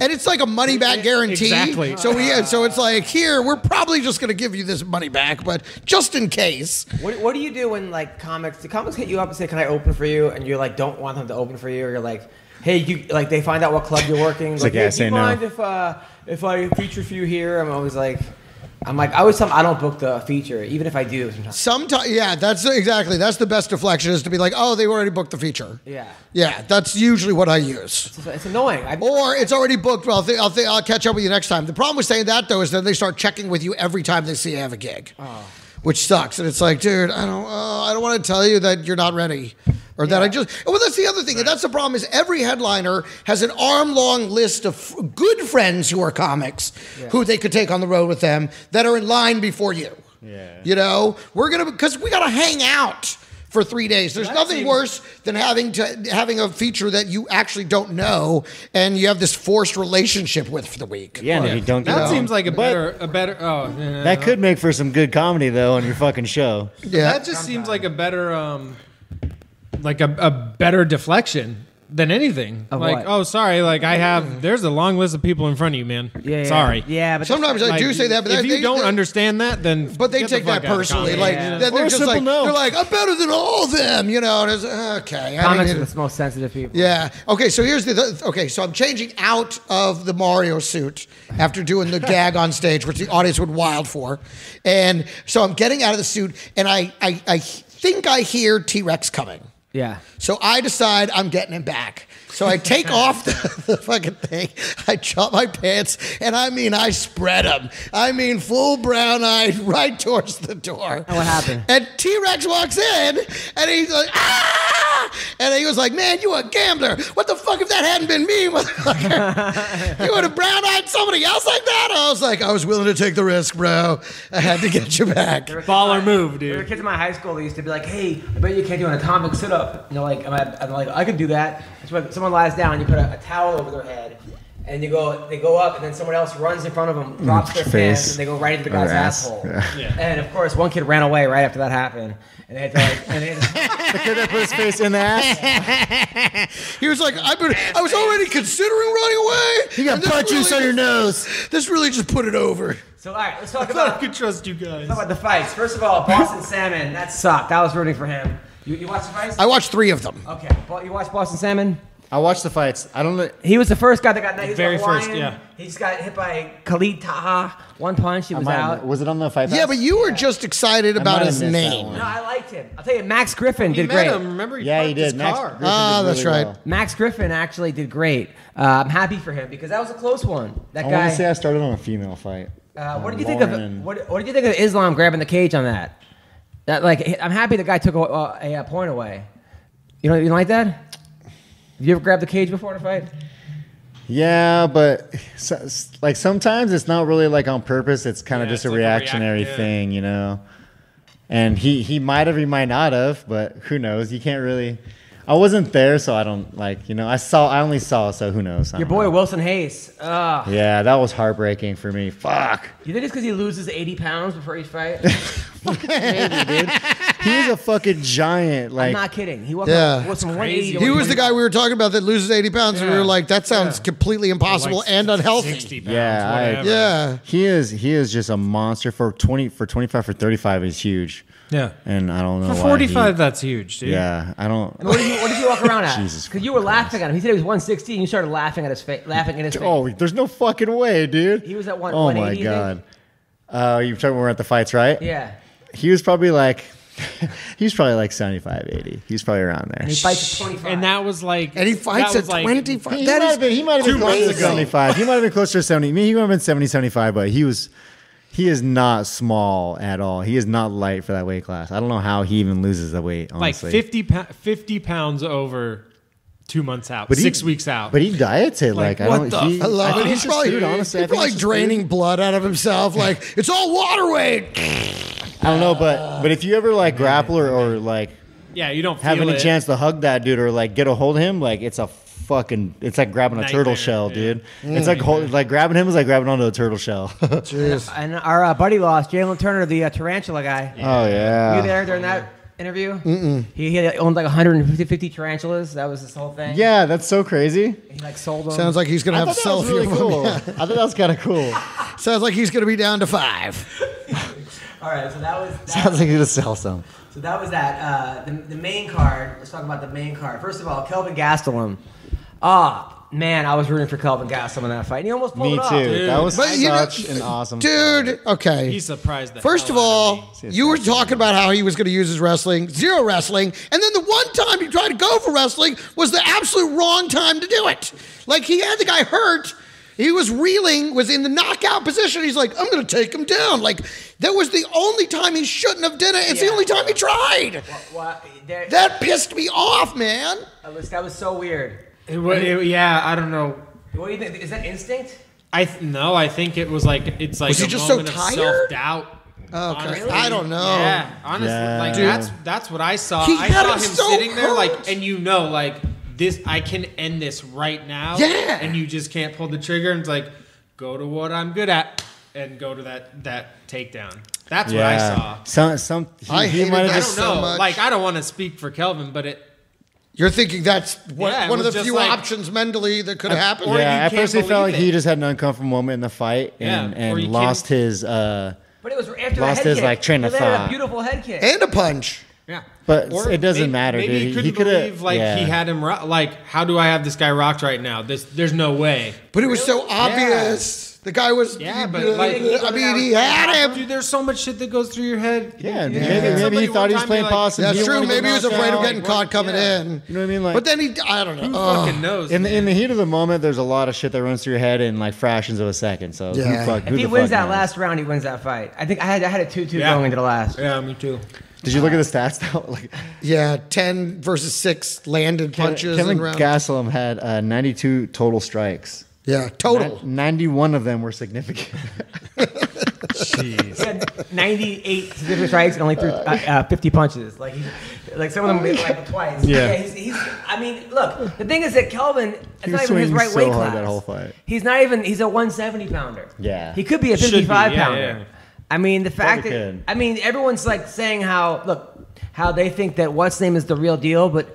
And it's like a money back guarantee. Exactly. So we so it's like here we're probably just going to give you this money back, but just in case. What, what do you do when like comics? Do comics hit you up and say, "Can I open for you?" And you're like, don't want them to open for you, or you're like, "Hey, you like they find out what club you're working." like, like, yeah, "Hey, do say you no." mind if uh, if I feature for you here? I'm always like, I'm like, I always tell them I don't book the feature, even if I do. Sometimes. Sometimes, yeah, that's exactly that's the best deflection is to be like, oh, they already booked the feature. Yeah, Yeah, that's usually what I use. it's, it's annoying. I, Or it's already booked. Well, I'll, th- I'll, th- I'll catch up with you next time. The problem with saying that though is then they start checking with you every time they see you have a gig, which sucks. And it's like, dude, I don't, uh, I don't want to tell you that you're not ready, or that I just. Well, that's the other thing. And that's the problem is every headliner has an arm long list of f- good friends who are comics who they could take on the road with them that are in line before you. Yeah. You know, we're gonna because we gotta hang out for three days. There's That nothing seems- worse than having to having a feature that you actually don't know and you have this forced relationship with for the week. Yeah, and if you don't get That it- seems like a But better, a better. Oh, yeah, That could make for some good comedy though on your fucking show. Yeah. That just seems like a better, um, like a, a better deflection than anything. Of like, what? oh, sorry, like I have. There's a long list of people in front of you, man. Yeah, yeah. sorry. Yeah, but Sometimes I Like, do say that, but if that- you they- don't they- understand that, then But they get the take that fuck out of personally. comedy. Like Yeah. then they're a just simple like no. they're like I'm better than all of them, you know. And it's, okay, I comics mean, are the most sensitive people. Yeah. Okay. So here's the, the. Okay. So I'm changing out of the Mario suit after doing the gag on stage, which the audience went wild for, and so I'm getting out of the suit, and I I, I think I hear T Rex coming. Yeah. So I decide I'm getting him back. So I take off the, the fucking thing. I chop my pants, and I mean, I spread them. I mean, full brown eyed right towards the door. And what happened? And T Rex walks in, and he's like, ah! And he was like, man, you a gambler. What the fuck if that hadn't been me, motherfucker? you would have brown eyed somebody else like that? I was like, I was willing to take the risk, bro. I had to get you back. Baller move, dude. There were kids in my high school that used to be like, "Hey, I bet you can't do an atomic sit-up." You know, like I'm, I'm like, I could do that. It's when someone lies down, you put a, a towel over their head, and you go, they go up, and then someone else runs in front of them, mm, drops their face. pants, and they go right into the guy's ass. asshole. Yeah. And of course, one kid ran away right after that happened, and they had to like, and they had to, The kid that put his face in the ass. He was like, I've been, I was already considering running away. You got and butt juice really- on your nose. This really just put it over. so all right, let's talk I thought I about could trust you guys. talk about the fights. First of all, Boston Salmon, that sucked. I was rooting for him. You, you watched the fights? I watched three of them. Okay, Bo- you watched Boston Salmon? I watched the fights. I don't know. He was the first guy that got he was Very first, yeah. He just got hit by Khalid Taha. One punch, he was might out. was it on the fight? Yeah, but you were just excited I about his name. No, I liked him. I'll tell you, Max Griffin You did met great. him. Remember? He Yeah, he did. his Max car. Griffin Ah, did that's really right. well. Max Griffin actually did great. Uh, I'm happy for him because that was a close one. That I guy. want to say I started on a female fight. uh, what Uh, did you think of and- what, what did you think of Islam grabbing the cage on that? That like I'm happy the guy took a, a, a point away. You know you don't like that? Have you ever grabbed the cage before in a fight? Yeah, but so, like sometimes it's not really like on purpose. It's kind of Yeah, just a like a react- reactionary yeah. thing, you know. And he he might have, he might not have, but who knows? You can't really. I wasn't there, so I don't like you know. I saw, I only saw, so who knows? I Your don't boy know. Wilson Hayes. Ugh. Yeah, that was heartbreaking for me. Fuck. You think it's because he loses 80 pounds before each fight? Maybe, dude. He's a fucking giant. Like, I'm not kidding. He walked Yeah. up was from crazy. 180 He was the guy we were talking about that loses 80 pounds, and we were like, that sounds Yeah. completely impossible Like and unhealthy. 60 pounds, Yeah, I- whatever. Yeah. he is. He is just a monster for twenty for twenty five for thirty five. He's huge, Yeah. and I don't know For why 45, he- that's huge, dude. yeah, I don't. And what did you what did you walk around at? Jesus Because you were laughing at him. He said he was 160, and you started laughing at his face, laughing at his face. Oh, there's no fucking way, dude. He was at one- Oh my 180, you think? god. Uh, you talking when we're at the fights, right? Yeah. He was probably like, he was probably like 75, 80. He was probably around there. And he fights at 25. And that was like. And he fights at was like- 25. He That might is have been, he might have been two closer to 75. He might have been closer to 70. I mean, he might have been 70, 75, but he was, he is not small at all. He is not light for that weight class. I don't know how he even loses the weight, Honestly. Like 50, pa- 50 pounds over two months out, But he- six weeks out. But he dieted like, Like, I don't. the he, I love think it. He's probably, food, honestly. I he's probably it's draining food. blood out of himself. Like, it's all water weight. I don't know, but but if you ever like grapple or, or like yeah, you don't have feel any it. chance to hug that dude or like get a hold of him, like it's a fucking, it's like grabbing a turtle shell, yeah. dude. It's like hold, like grabbing him is like grabbing onto a turtle shell. Jeez. And our uh, buddy lost Jalin Turner, the uh, tarantula guy. Oh yeah. You there during that interview? Mm-mm. He, he owned like 150 tarantulas. That was this whole thing. Yeah, that's so crazy. He like sold them. Sounds like he's going to I have a thought selfie really cool. Yeah. I thought that was kind of cool. Sounds like he's going to be down to five. All right, so that was that, Sounds like he's gonna sell some. so that was that. Uh, the, the main card. Let's talk about the main card. First of all, Kelvin Gastelum. Ah, man, I was rooting for Kelvin Gastelum in that fight. And he almost pulled Me it off. too. That was But you know- such an awesome. Dude, okay. He surprised the First of hell out all, me. you were talking about how he was going to use his wrestling, zero wrestling, and then the one time he tried to go for wrestling was the absolute wrong time to do it. Like he had the guy hurt. He was reeling, was in the knockout position. He's like, I'm going to take him down. Like that was the only time he shouldn't have done it. It's the Yeah. only time he tried. Well, there, That pissed me off, man. that was, that was so weird. It wa- it- yeah, I don't know. What do you think? Is that instinct? I th- no, I think it was like it's like Was he a just so moment of tired? self doubt. Oh, okay, Honestly. I don't know. Yeah, honestly, Yeah. like Dude. that's that's what I saw. He I saw him him so sitting there, like, and you know, like this, I can end this right now. Yeah. and you just can't pull the trigger, and it's like, go to what I'm good at, and go to that that takedown. That's what I saw. Some, some, he, I he hated might have don't just. so know. much. Like, I don't want to speak for Kelvin, but it. You're thinking that's one, Yeah, one of the few like- options mentally that could have happened. Yeah, I personally felt like believe he just had an uncomfortable moment in the fight and, or and lost can't- his. Uh, But it was after Lost head his, kick. like, train of He thought. A beautiful head kick. and a punch. Yeah, But it doesn't maybe, matter, Maybe dude. he He- couldn't he believe like yeah. he had him. ro- Like, how do I have this guy rocked right now? This, there's no way. But it was so obvious. The guy was. Yeah, but, uh, like- I mean, he had him. Dude, there's so much shit that goes through your head. yeah, You- maybe, maybe he thought he was playing like, possum. That's true. Maybe he was knocked afraid of out. getting caught coming yeah. in. You know what I mean? Like, But then he, I don't Who know. Ugh. fucking knows? in the, in the heat of the moment, there's a lot of shit that runs through your head in like fractions of a second. So who Yeah. fuck, who If he the wins fuck that knows? last round, he wins that fight. I think I had I had a two-two Yeah. going into the last. yeah, me too. Did you look at the stats though? Like Yeah, ten versus six landed punches Kevin in round. Gastelum had uh, 92 total strikes. Yeah, total. Nin- 91 of them were significant. He had 98 significant strikes and only threw uh, uh, 50 punches. Like, he, like some of them were like twice. Yeah. he's, he's, I mean, look, the thing is that Kelvin, it's He not even his swinging right so weight hard class. that whole fight. He's not even. He's a 170 pounder. Yeah. he could be a Should be, 55 yeah, pounder. yeah. I mean, the fact Probably that could. I mean, everyone's like saying how look how they think that what's name is the real deal, but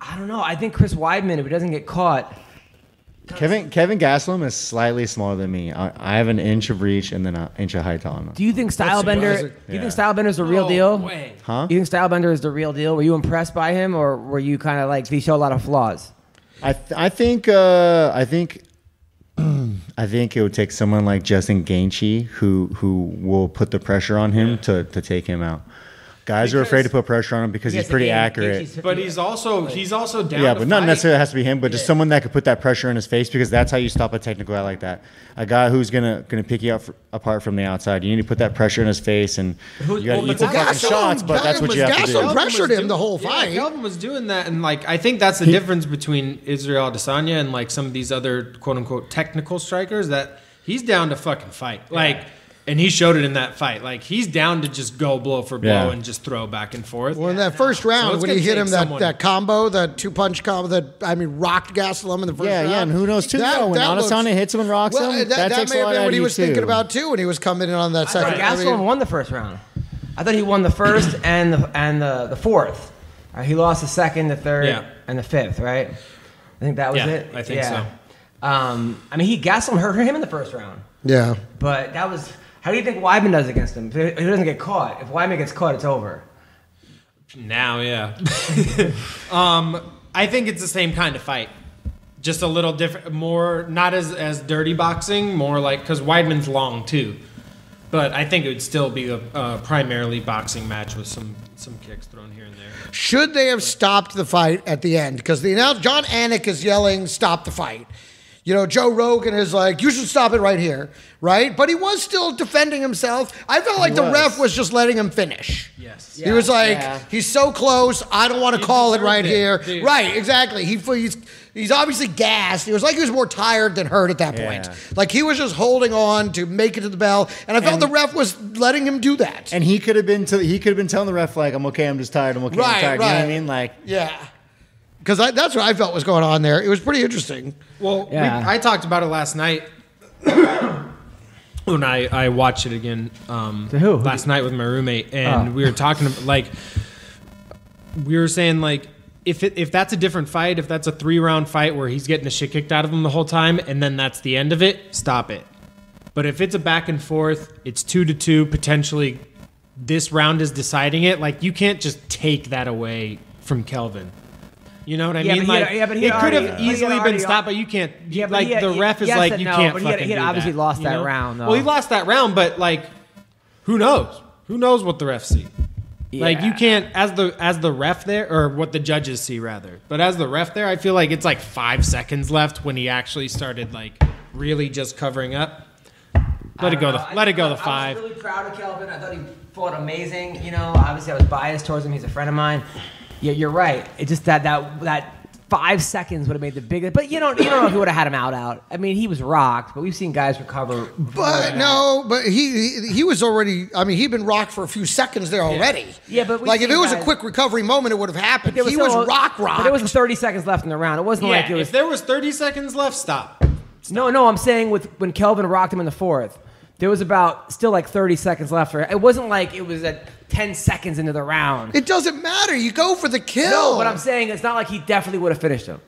I don't know. I think Chris Weidman, if he doesn't get caught, Kevin Kevin Gastelum is slightly smaller than me. I, I have an inch of reach and then an inch of height on him. do you think Stylebender? surprising. Do you Yeah. think Stylebender's the real No deal? way. Huh? You think Stylebender is the real deal? Were you impressed by him, or were you kind of like he show a lot of flaws? I th- I think uh, I think I think it would take someone like Justin Gaethje who who will put the pressure on him to, to take him out. Guys are afraid to put pressure on him because he's pretty accurate. But he's also he's also down. Yeah, to but not fight. necessarily has to be him, but just someone that could put that pressure in his face because that's how you stop a technical guy like that. A guy who's gonna gonna pick you up f- apart from the outside. You need to put that pressure in his face, and you got to well, eat some fucking shots. But that's what was you have to do. Gastelum Kelvin pressured was him the whole fight. Yeah, Kelvin was doing that, and like I think that's the difference between Israel Adesanya and like some of these other quote unquote technical strikers that he's down to fucking fight. Like, and he showed it in that fight. Like he's down to just go blow for blow Yeah. and just throw back and forth. Well, in that first round, it's when he hit him that, someone- that combo, that two punch combo, that I mean rocked Gastelum in the first Yeah, round. yeah, and who knows too? though, when looks- Adesanya hits him and rocks well, him, that, that, that takes may a have been what he you was thinking about too when he was coming in on that I thought second. I Gastelum mean, won the first round. I thought he won the first and the and the, the fourth. Uh, he lost the second, the third, Yeah. and the fifth. Right? I think that was Yeah, it. I think so. Um, I mean, he Gastelum hurt him in the first round, yeah. but that was. How do you think Weidman does against him? If he doesn't get caught, if Weidman gets caught, it's over. Now, yeah. um, I think it's the same kind of fight. Just a little different, more not as as dirty boxing, more like because Weidman's long too. But I think it would still be a, a primarily boxing match with some some kicks thrown here and there. Should they have stopped the fight at the end? Because the announce Jon Anik is yelling, "Stop the fight." You know, Joe Rogan is like, "You should stop it right here," right? But he was still defending himself. I felt like the ref was just letting him finish. Yes. He was like, Yeah. he's so close. I don't want to call it deserved right it, here. dude. Right, exactly. He he's he's obviously gassed. It was like he was more tired than hurt at that point. Yeah. Like he was just holding on to make it to the bell, and I felt And- the ref was letting him do that. And he could have been to, he could have been telling the ref like, "I'm okay, I'm just tired, I'm okay, Right, I'm tired." You know what I right. mean? Like, yeah, because that's what I felt was going on there. It was pretty interesting. Well, we- I talked about it last night when I, I watched it again um, To who? last night with my roommate, and Oh. we were talking about, like we were saying like if it, if that's a different fight, if that's a three round fight where he's getting the shit kicked out of him the whole time, and then that's the end of it, stop it. But if it's a back and forth, it's two to two, potentially this round is deciding it. Like you can't just take that away from Kelvin. You know what I Yeah, mean? but he had- yeah, but he it could have but he easily already- been stopped, but you can't. Yeah, but like had- the ref is yes like you no, can't but he had- fucking he had do obviously that, lost you that know? round, though. Well, he lost that round, but like, who knows? Who knows what the refs see? Like you can't as the as the ref there or what the judges see rather. But as the ref there, I feel like it's like five seconds left when he actually started like really just covering up. Let it go. The, let it go. The five. I five. was really proud of Kelvin. I thought he fought amazing. You know, obviously I was biased towards him. He's a friend of mine. Yeah, you're right. It just that that that five seconds would have made the biggest. But you don't you don't know if he would have had him out out. I mean, he was rocked, but we've seen guys recover. But no, but he, he he was already. I mean, he'd been rocked for a few seconds there already. Yeah, but we've like if it was a quick recovery moment, it would have happened. There he still- was rock rock. But there was 30 seconds left in the round. It wasn't Yeah, like it was. if there was 30 seconds left, stop. No, no, I'm saying with when Kelvin rocked him in the fourth, there was about still like 30 seconds left. For it wasn't like it was at 10 seconds into the round. It doesn't matter. You go for the kill. no, but I'm saying it's not like he definitely would have finished him.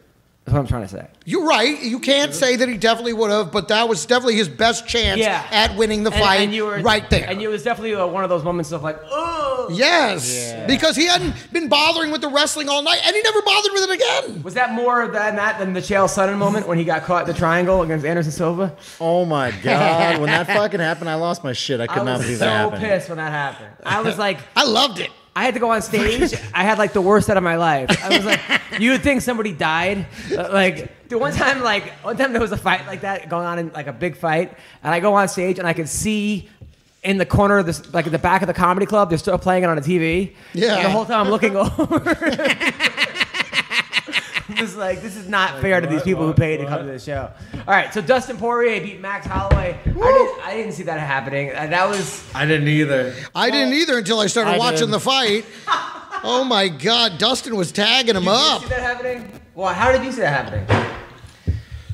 That's what I'm trying to say. You're right. You can't say that he definitely would have, but that was definitely his best chance Yeah. at winning the And- fight and you were right there. And it was definitely uh, one of those moments of like, oh. yes, because he hadn't been bothering with the wrestling all night, and he never bothered with it again. Was that more than that than the Chael Sonnen moment when he got caught in the triangle against Anderson Silva? Oh my god! when that fucking happened, I lost my shit. I could I not was believe so that happened. pissed when that happened. I was like, I loved it. I had to go on stage. I had like the worst set of my life. I was like, you would think somebody died. Uh, Like the one time, like one time there was a fight like that going on in like a big fight, and I go on stage and I could see in the corner of this, like at the back of the comedy club, they're still playing it on a TV. Yeah. And the whole time I'm looking over. Just like this is not fair to these people who paid to come to the show. All right, so Dustin Poirier beat Max Holloway. I didn't, I didn't see that happening. Uh, That was I didn't either. I didn't either until I started I watching did. the fight. Oh my God, Dustin was tagging him up. Did you up. see that happening? Well, how did you see that happening?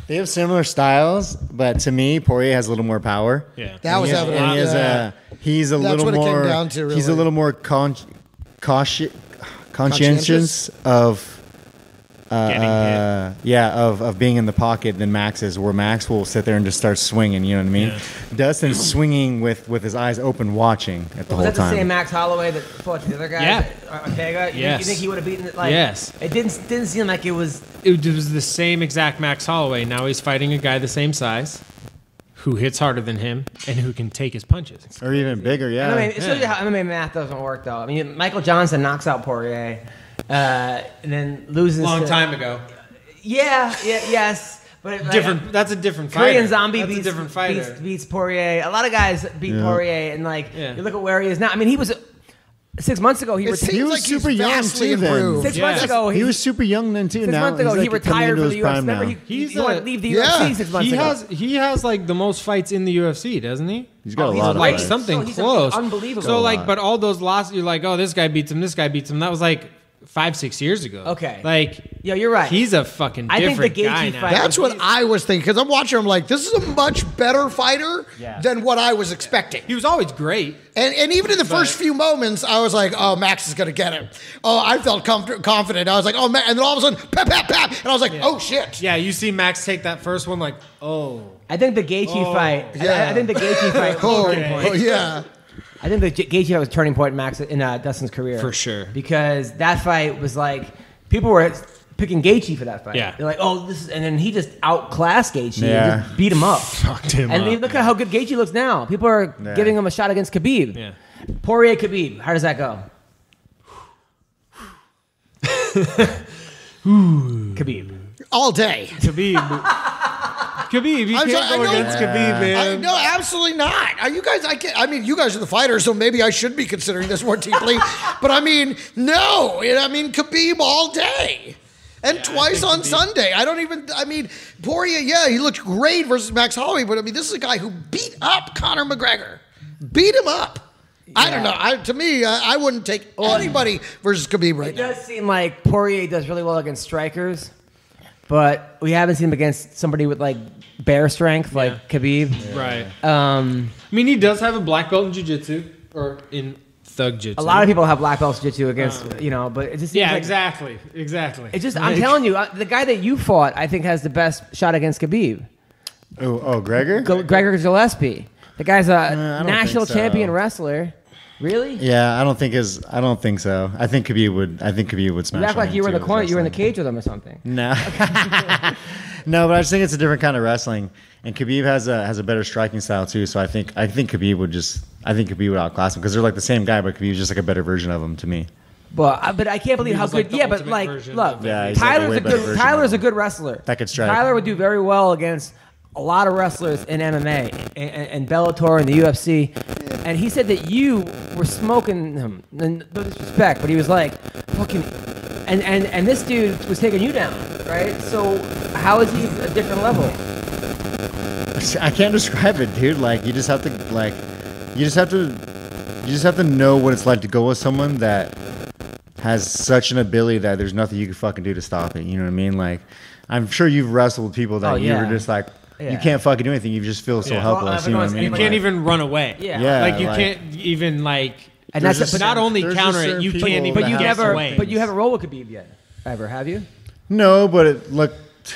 They have similar styles, but to me, Poirier has a little more power. Yeah. That was and he has, evident. he has yeah. a, he's a That's little what it came more. down to, He's a little more con- cautious, conscientious of. Uh, hit. uh, yeah, of, of being in the pocket than Max is, where Max will sit there and just start swinging. You know what I mean? Dustin's swinging with, with his eyes open, watching at the Was whole that the time. same Max Holloway that fought the other guy? Yeah. Ortega. You, Yes. you think he would have beaten it? Like, Yes. It didn't didn't seem like it was. It was the same exact Max Holloway. Now he's fighting a guy the same size, who hits harder than him, and who can take his punches. or even bigger. Yeah. I mean, it shows you how MMA math doesn't work, though. I mean, Michael Johnson knocks out Poirier, uh, and then loses. A long to- time ago. Yeah. Yeah. Yes. But like, Different. That's a different fighter. Korean Zombie That's beats, a different fighter. beats beats Poirier. A lot of guys beat Yeah. Poirier, and like Yeah. you look at where he is now. I mean, he was six months ago. He It retired. seems was like he's super young, too, then. Six Yeah. months ago, he was super young then too. Six now months ago, he's he like retired from the UFC. Remember, now. he, He's he wanted a- leave the Yeah. UFC six months He ago. has he has like the most fights in the UFC, doesn't he? He's got Oh, a he's lot of like fights. something No, he's close, unbelievable. So like, but all those losses, you're like, oh, this guy beats him, this guy beats him. That was like five, six years ago. Okay. like, Yeah, you're right. He's a fucking I think the different guy Gaethje now. fight- That's what I was thinking because I'm watching him like this is a much better fighter Yeah. than what I was expecting. he was always great. And, and even in the first few moments, I was like, oh, Max is going to get him. Oh, I felt comfort, confident. I was like, oh, man. And then all of a sudden, pap, pap, pap. And I was like, oh, shit. Yeah, you see Max take that first one, like, oh, I think the Gaethje oh. fight. Yeah. I, think the Gaethje fight Oh, a turning point. oh, yeah. I think the J- Gaethje fight was a turning point in Max in uh, Dustin's career For sure. Because that fight was like people were picking Gaethje for that fight. Yeah. they're like, oh, this is, and then he just outclassed Gaethje Yeah. and just beat him up. fucked him and up. look at how good Gaethje looks now. People are Yeah. giving him a shot against Khabib. Yeah. Poirier Khabib. How does that go? Khabib. All day. Khabib. Khabib, you I'm can't sorry, go know- against Khabib, I, man. no, absolutely not. Are you guys? I can't. I mean, you guys are the fighters, so maybe I should be considering this more deeply. but I mean, no. I mean, Khabib all day, and twice on Sunday. I don't even. I mean, Poirier. Yeah, he looked great versus Max Holloway, but I mean, this is a guy who beat up Conor McGregor, beat him up. I don't know. I, to me, I, I wouldn't take anybody versus Khabib right It now. does seem like Poirier does really well against strikers, but we haven't seen him against somebody with like bear strength like Khabib. Right. Um, I mean, he does have a black belt in jiu-jitsu or in thug jiu-jitsu. a lot of people have black belts jiu-jitsu against you know, but it just seems Yeah, like, exactly, exactly. It just I'm telling you, uh, the guy that you fought, I think has the best shot against Khabib. Oh, oh, Gregor. G- Gregor Gillespie. The guy's a I don't national think so. champion wrestler. Really? Yeah, I don't think his. I don't think so. I think Khabib would. I think Khabib would smash. You act like you were in the corner, you were in the cage with him or something. No, no, but I just think it's a different kind of wrestling, and Khabib has a has a better striking style too. So I think I think Khabib would just I think Khabib would outclass him because they're like the same guy, but Khabib's just like a better version of him to me. But I- but I can't believe He how good. like yeah, but like, version look, Yeah, he's like a Tyler's a good. version Tyler's a good wrestler. That could strike. Tyler would do very well against a lot of wrestlers in MMA and, and, and Bellator and the UFC. And he said that you were smoking him. And no disrespect, but he was like fucking and, and and this dude was taking you down, right? So how is he a different level? I can't describe it, dude. Like you just have to like you just have to you just have to know what it's like to go with someone that has such an ability that there's nothing you can fucking do to stop it. You know what I mean? Like I'm sure you've wrestled with people that Oh, you were just like Yeah. you can't fucking do anything. You just feel so Yeah. Well, helpless. I've you know what I mean? You anybody- can't Like- even run away. Yeah. Yeah. like you like- can't even like. And that's just but not only there's just counter it, certain you people can't even But you have guess never, away. but you haven't rolled with Khabib yet, ever, have you? No, but it, look,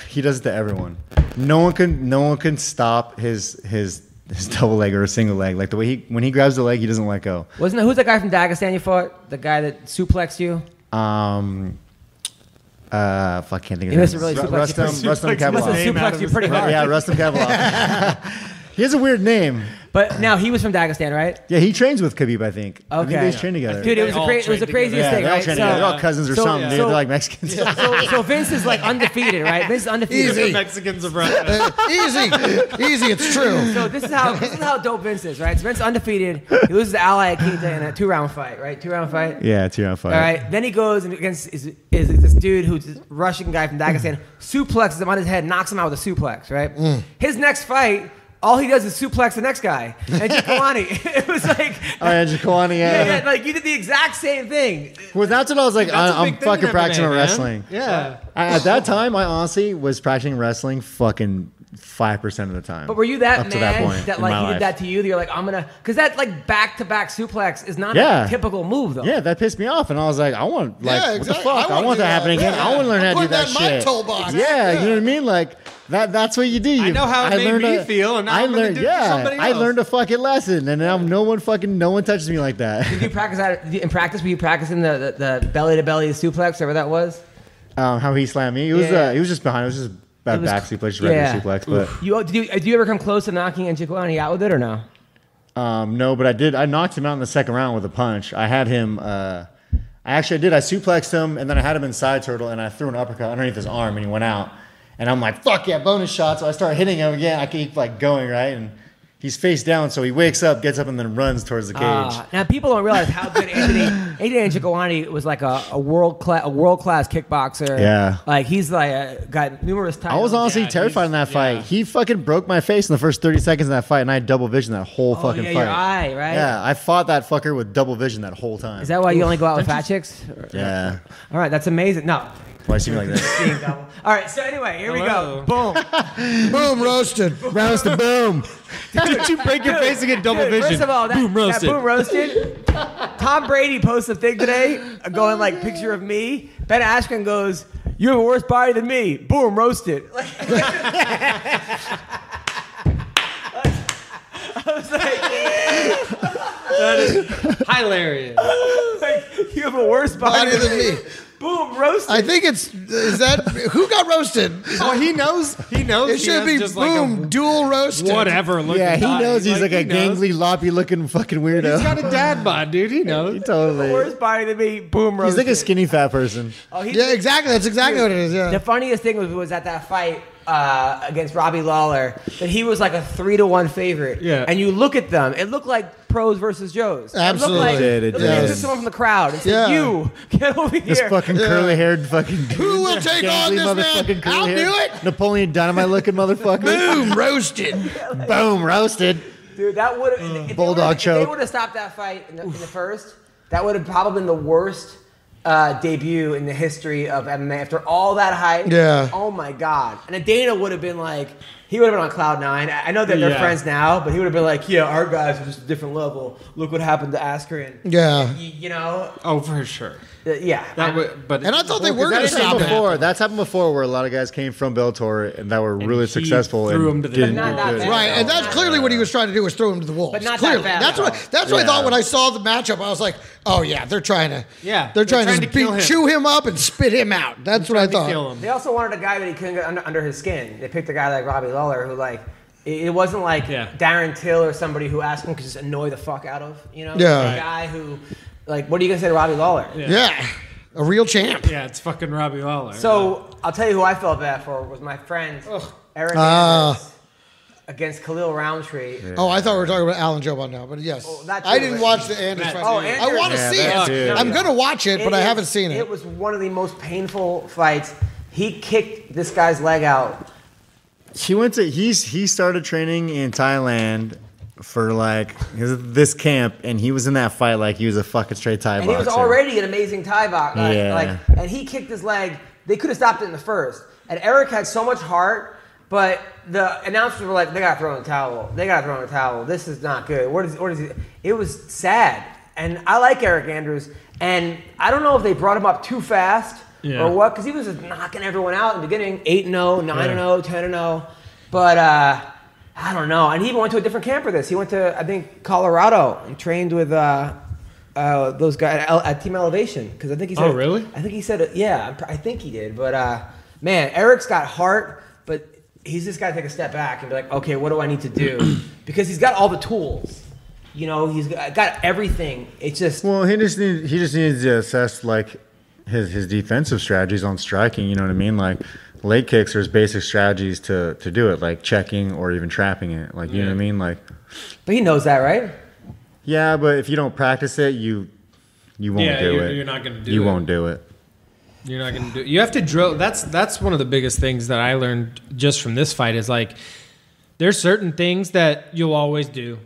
he does it to everyone. No one can, no one can stop his his his double leg or a single leg. Like the way he when he grabs the leg, he doesn't let go. Wasn't it, who's that guy from Dagestan you fought? The guy that suplexed you? Um, uh, fuck, can't think of He his must name. have really Ru- suplexed Rustam, you. Rustam Suplexed his Must have name Khabilov. out suplexed of you pretty hard. Yeah, Rustam Khabilov. he has a weird name. But now he was from Dagestan, right? Yeah, he trains with Khabib, I think. I think Okay. they just train together. Dude, it was, They a all cra- it was the train craziest yeah, thing, they all right? train So- together. They're all cousins or so- something, dude. so- They're like Mexicans. so, so Vince is like undefeated, right? Vince is undefeated. Easy. Mexicans of wrestling. Uh, easy, easy. It's true. So this is how this is how dope Vince is, right? So Vince undefeated. He loses to Ally Akita in a two round fight, right? Two round fight. yeah, two round fight. All right. Then he goes and against is, is this dude who's this Russian guy from Dagestan, suplexes him on his head, knocks him out with a suplex, right? Mm. His next fight, all he does is suplex the next guy. And Giovanni, it was like, Oh, yeah, Jaquani, yeah, yeah. yeah, like you did the exact same thing. Well, that's what I was like. That's a I, big I'm thing in fucking practicing MMA, man. wrestling. Yeah. I- At that time, I honestly was practicing wrestling fucking five percent of the time. But were you that up mad to that point that in like my he life. did that to you? That you're like, I'm gonna, because that like back to back suplex is not Yeah. a typical move though. Yeah, that pissed me off, and I was like, I want like Yeah, what exactly. the fuck? I I, wanna want do that happening that. again. I want to learn I'm how to do putting that that in my shit. toolbox. Yeah, Yeah. you know what I mean? Like that. That's what you do. I You- know how it made me a- feel, and now I I'm learned. do it to yeah, somebody I learned a fucking lesson, and now no one fucking no one touches me like that. Did you practice that in practice? Were you practicing the the, the belly to belly suplex, whatever that was? um, how he slammed me. It was. Yeah. Uh, he was just behind. It was just a It was- back suplex, just regular yeah. suplex. But You did you, did you ever come close to knocking Njokuani out with it or no? Um, no, but I did. I knocked him out in the second round with a punch. I had him. Uh, I actually did. I suplexed him, and then I had him in side turtle, and I threw an uppercut underneath his arm, and he went out. And I'm like, "Fuck yeah, bonus shot!" So I start hitting him again. I keep like going right, and he's face down, so he wakes up, gets up, and then runs towards the cage. Uh, now people don't realize how good Anthony Anthony Njokuani was like a, a world class a world class kickboxer. Yeah. like he's like uh, got numerous titles. I was honestly Yeah, terrified in that fight. yeah. He fucking broke my face in the first 30 seconds of that fight, and I had double vision that whole Oh, fucking yeah, fight. your eye, right? Yeah, I fought that fucker with double vision that whole time. Is that why you only go out with fat chicks? yeah. All right, that's amazing. No. Why see me like that? All right, so anyway, here Hello. we go. Boom. Boom, roasted. Rounds to boom. Did you break your face and get double Dude, vision? First of all, that boom that roasted. boom roasted. Tom Brady posts a thing today uh, going like picture of me. Ben Askren goes, "You have a worse body than me." Boom roasted. Like, I was like, that is hilarious. like, you have a worse body, Body than me. Boom roasted. I think it's is that who got roasted? Oh, he knows. He knows. It he should be just like a boom, dual roasted. whatever. Looking Yeah, he body. knows he's like, he a knows. gangly, loppy looking fucking weirdo. He's got a dad bod, dude. He knows. he totally. The worst body to be Boom He's like a skinny fat person. Oh, he's Yeah, exactly. That's exactly what it is. Yeah. The funniest thing was, was at that fight uh, against Robbie Lawler that he was like a three to one favorite. Yeah. And you look at them, it looked like pros versus Joes. Absolutely. It looked like, It did, it looked like did. just someone from the crowd. and said, Yeah. You get over This here. fucking curly haired fucking Who will take on this man? motherfucking I'll do it. Napoleon Dynamite looking motherfucker. Boom, roasted. Boom, roasted. Dude, that would have Bulldog If choke. they would have stopped that fight in the, in the first, that would have probably been the worst uh, debut in the history of MMA. After all that hype, Yeah. Oh my god! And then Dana would have been like, he would have been on cloud nine. I I know that they're Yeah. friends now, but he would have been like, yeah, our guys are just a different level. Look what happened to Askren. Yeah. You, you know, Oh, for sure. Uh, yeah. That I- would, but And I thought they were going to That's stop happened it. before. That's happened before where a lot of guys came from Bellator and that were really he successful threw and him to the didn't not that Right, and that's clearly what he was trying to do was throw him to the wolves. But not that clearly, bad, that's what that's what I thought when I saw the matchup. I was like, oh yeah, they're trying to Yeah, they're they're trying, trying to, to kill him. chew him up and spit him out. That's what I thought. kill him. They also wanted a guy that he couldn't get under, under his skin. They picked a guy like Robbie Lawler, who like it, it wasn't like Yeah. Darren Till or somebody who asked him to just annoy the fuck out of. You know, Yeah. a guy who like, what are you gonna say to Robbie Lawler? Yeah, a real champ. Yeah, it's fucking Robbie Lawler. So I'll tell you who I felt bad for was my friend Eric Ah. Anders. against Khalil Rountree. Oh, I thought we were talking about Alan Jouban now, but yes, that I didn't watch the Anders That fight. Oh, I want to Yeah, see it. too. I'm gonna watch it, but I haven't seen it. It was one of the most painful fights. He kicked this guy's leg out. He went to he's he started training in Thailand for like his, this camp, and he was in that fight like he was a fucking straight Thai And he was already an amazing Thai boxer. Like, Yeah. like, and he kicked his leg. They could have stopped it in the first. And Eric had so much heart, but the announcers were like, "They gotta throw in the towel. They gotta throw in the towel. This is not good. What is? What is he?" It was sad. And I like Eric Andrews. And I don't know if they brought him up too fast Yeah. or what, because he was just knocking everyone out in the beginning, eight and 0, 9 and 0, 10 and 0. But uh, I don't know. And he even went to a different camp for this. He went to I think Colorado and trained with. Uh, uh, those guys at, at Team Elevation because I think he said. Oh, really? I think he said it. Yeah, I'm pr- I think he did. But uh, man, Eric's got heart, but he's just got to take a step back and be like, okay, what do I need to do? because he's got all the tools. You know, he's got got everything. It's just Well, he just needs he just needs to assess like his his defensive strategies on striking. You know what I mean? Like leg kicks, there's basic strategies to to do it, like checking or even trapping it. Like you know what I mean? Like But he knows that, right? yeah, but if you don't practice it, you you won't Yeah, do you're- it. you're not gonna do You it. won't do it. You're not gonna do. it. You have to drill. That's that's one of the biggest things that I learned just from this fight is like, there's certain things that you'll always do.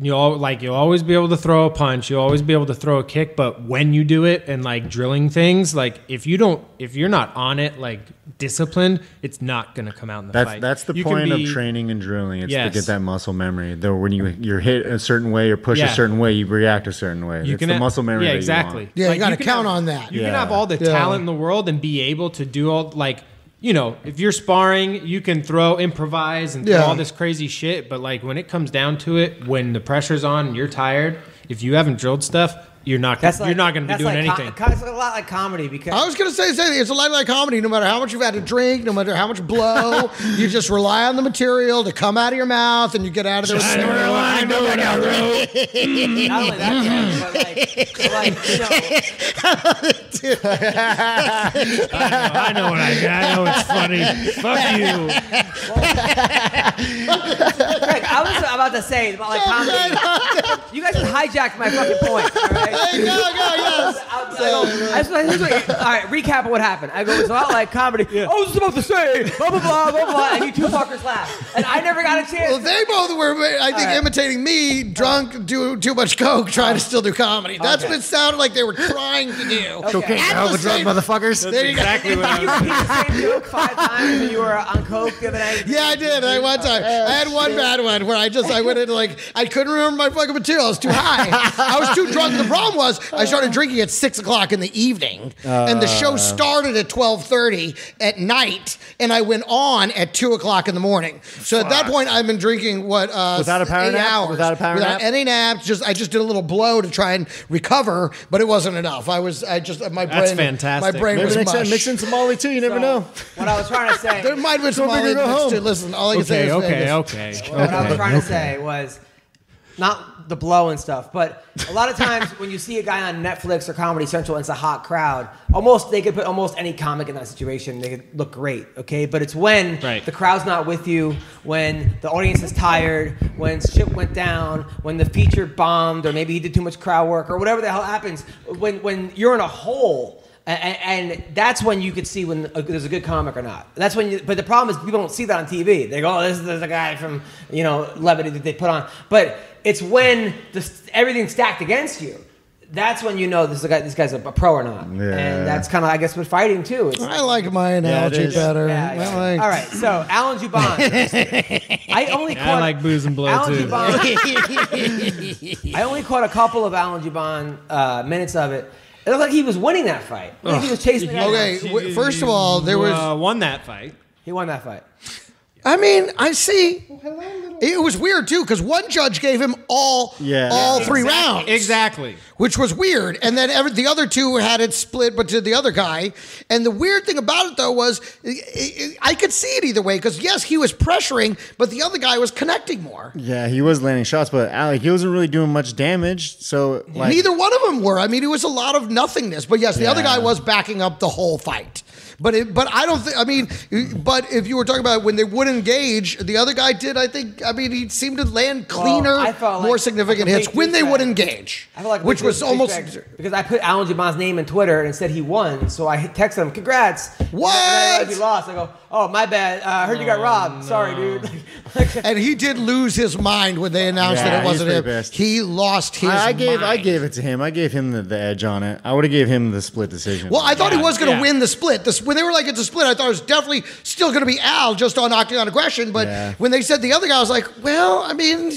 You'll like you'll always be able to throw a punch. You'll always be able to throw a kick. But when you do it and like drilling things, like if you don't, if you're not on it, like disciplined, it's not gonna come out in the That's fight. that's the You point be- of training and drilling. It's Yes. to get that muscle memory. Though when you you're hit a certain way or push Yeah. a certain way, you react a certain way. You it's can the have- muscle memory. Yeah, that you exactly. want. Yeah, you gotta can count have- on that. You Yeah. can have all the Yeah. talent in the world and be able to do all like you know, if you're sparring, you can throw, improvise, and throw Yeah. all this crazy shit. But like when it comes down to it, when the pressure's on and you're tired, if you haven't drilled stuff, you're not. That's you're not going to be doing like anything. Com- it's a lot like comedy because I was gonna say the same. It's a lot like comedy. No matter how much you've had to drink, no matter how much blow, you just rely on the material to come out of your mouth, and you get out of there. with I know what I wrote. Mm-hmm. not only that, mm-hmm. but like, but like you know, I know what I got. I know it's funny. Fuck you. Greg, I was about to say about like comedy. You guys just hijacked my fucking point. All right. Hey, go, go, yes. I, I go, I just, here's what- all right, recap of what happened. I go, it's a lot like comedy. I was just about to say, blah, blah, blah, blah, blah, and you two fuckers laugh. And I never got a chance. Well, they both were, I think, right. imitating me, drunk, do too much coke, trying to still do comedy. That's Okay. what it sounded like they were trying to do. Okay. At the same- motherfuckers. There you go. Exactly what I you was. repeat the same joke five times when you were on coke the other night. Yeah, I did. I one time. Oh, I had one bad one where I just I went into like I couldn't remember my fucking material. I was too high. I was too drunk. The problem was I started drinking at six o'clock in the evening, and the show started at twelve thirty at night, and I went on at two o'clock in the morning. So at that point, I've been drinking what uh, Without a power eight nap? hours Without a power without nap? any naps. Just I just did a little blow to try and recover, but it wasn't enough. I was I just my brain That's fantastic. My brain Maybe was next time mush. mix in some Molly too. You never So, know. What I was trying to say. There might have been some Go Molly home. Listen, all I can say Okay, is Vegas. okay, okay. What I was trying to say was not the blow and stuff, but a lot of times when you see a guy on Netflix or Comedy Central and it's a hot crowd, almost they could put almost any comic in that situation. They could look great, okay? But it's when Right. the crowd's not with you, when the audience is tired, when shit went down, when the feature bombed, or maybe he did too much crowd work, or whatever the hell happens. When when you're in a hole. And, and that's when you could see when a, there's a good comic or not. That's when, you, but the problem is people don't see that on TV. They go, "Oh, this is a guy from you know Levity that they put on." But it's when the, everything's stacked against you. That's when you know this is a guy. This guy's a, a pro or not. Yeah. And that's kind of, I guess, with fighting too. It's, I like my analogy is. better. yeah, yeah. Like- All right, so Alan Jouban. I only caught I like booze and blow Alan too. Jouban. I only caught a couple of Alan Jouban uh, minutes of it. It looked like he was winning that fight. It looked like he was chasing the. Okay, w- first of all, there was. uh, won that fight. He won that fight. I mean, I see. It was weird too because one judge gave him all, Yeah. all Yeah, three Exactly. rounds, Exactly. which was weird. And then every, the other two had it split, but to the other guy. And the weird thing about it though was, i- i- I could see it either way because yes, he was pressuring, but the other guy was connecting more. Yeah, he was landing shots, but uh, Alec, he wasn't really doing much damage. So like, Neither one of them were. I mean, it was a lot of nothingness. But yes, the other guy was backing up the whole fight. But it, but I don't think. I mean, but if you were talking about when they would engage, the other guy did. I think. I mean, he seemed to land cleaner, I felt more like significant a hits when they would engage. I feel like which was almost. because I put Alan Jouban's name in Twitter and said he won, so I texted him, "Congrats!" And then I What? he lost. I go, "Oh, my bad. Uh, I heard you got robbed. Sorry, dude." And he did lose his mind when they announced Yeah, that it wasn't him. pretty pissed. He lost his. I, I gave I gave it to him. I gave him the, the edge on it. I would have gave him the split decision. Well, I thought he was going to yeah. win the split. This, when they were like, it's a split, I thought it was definitely still going to be Al just on Octagon Aggression. But Yeah. when they said the other guy, I was like, well, I mean,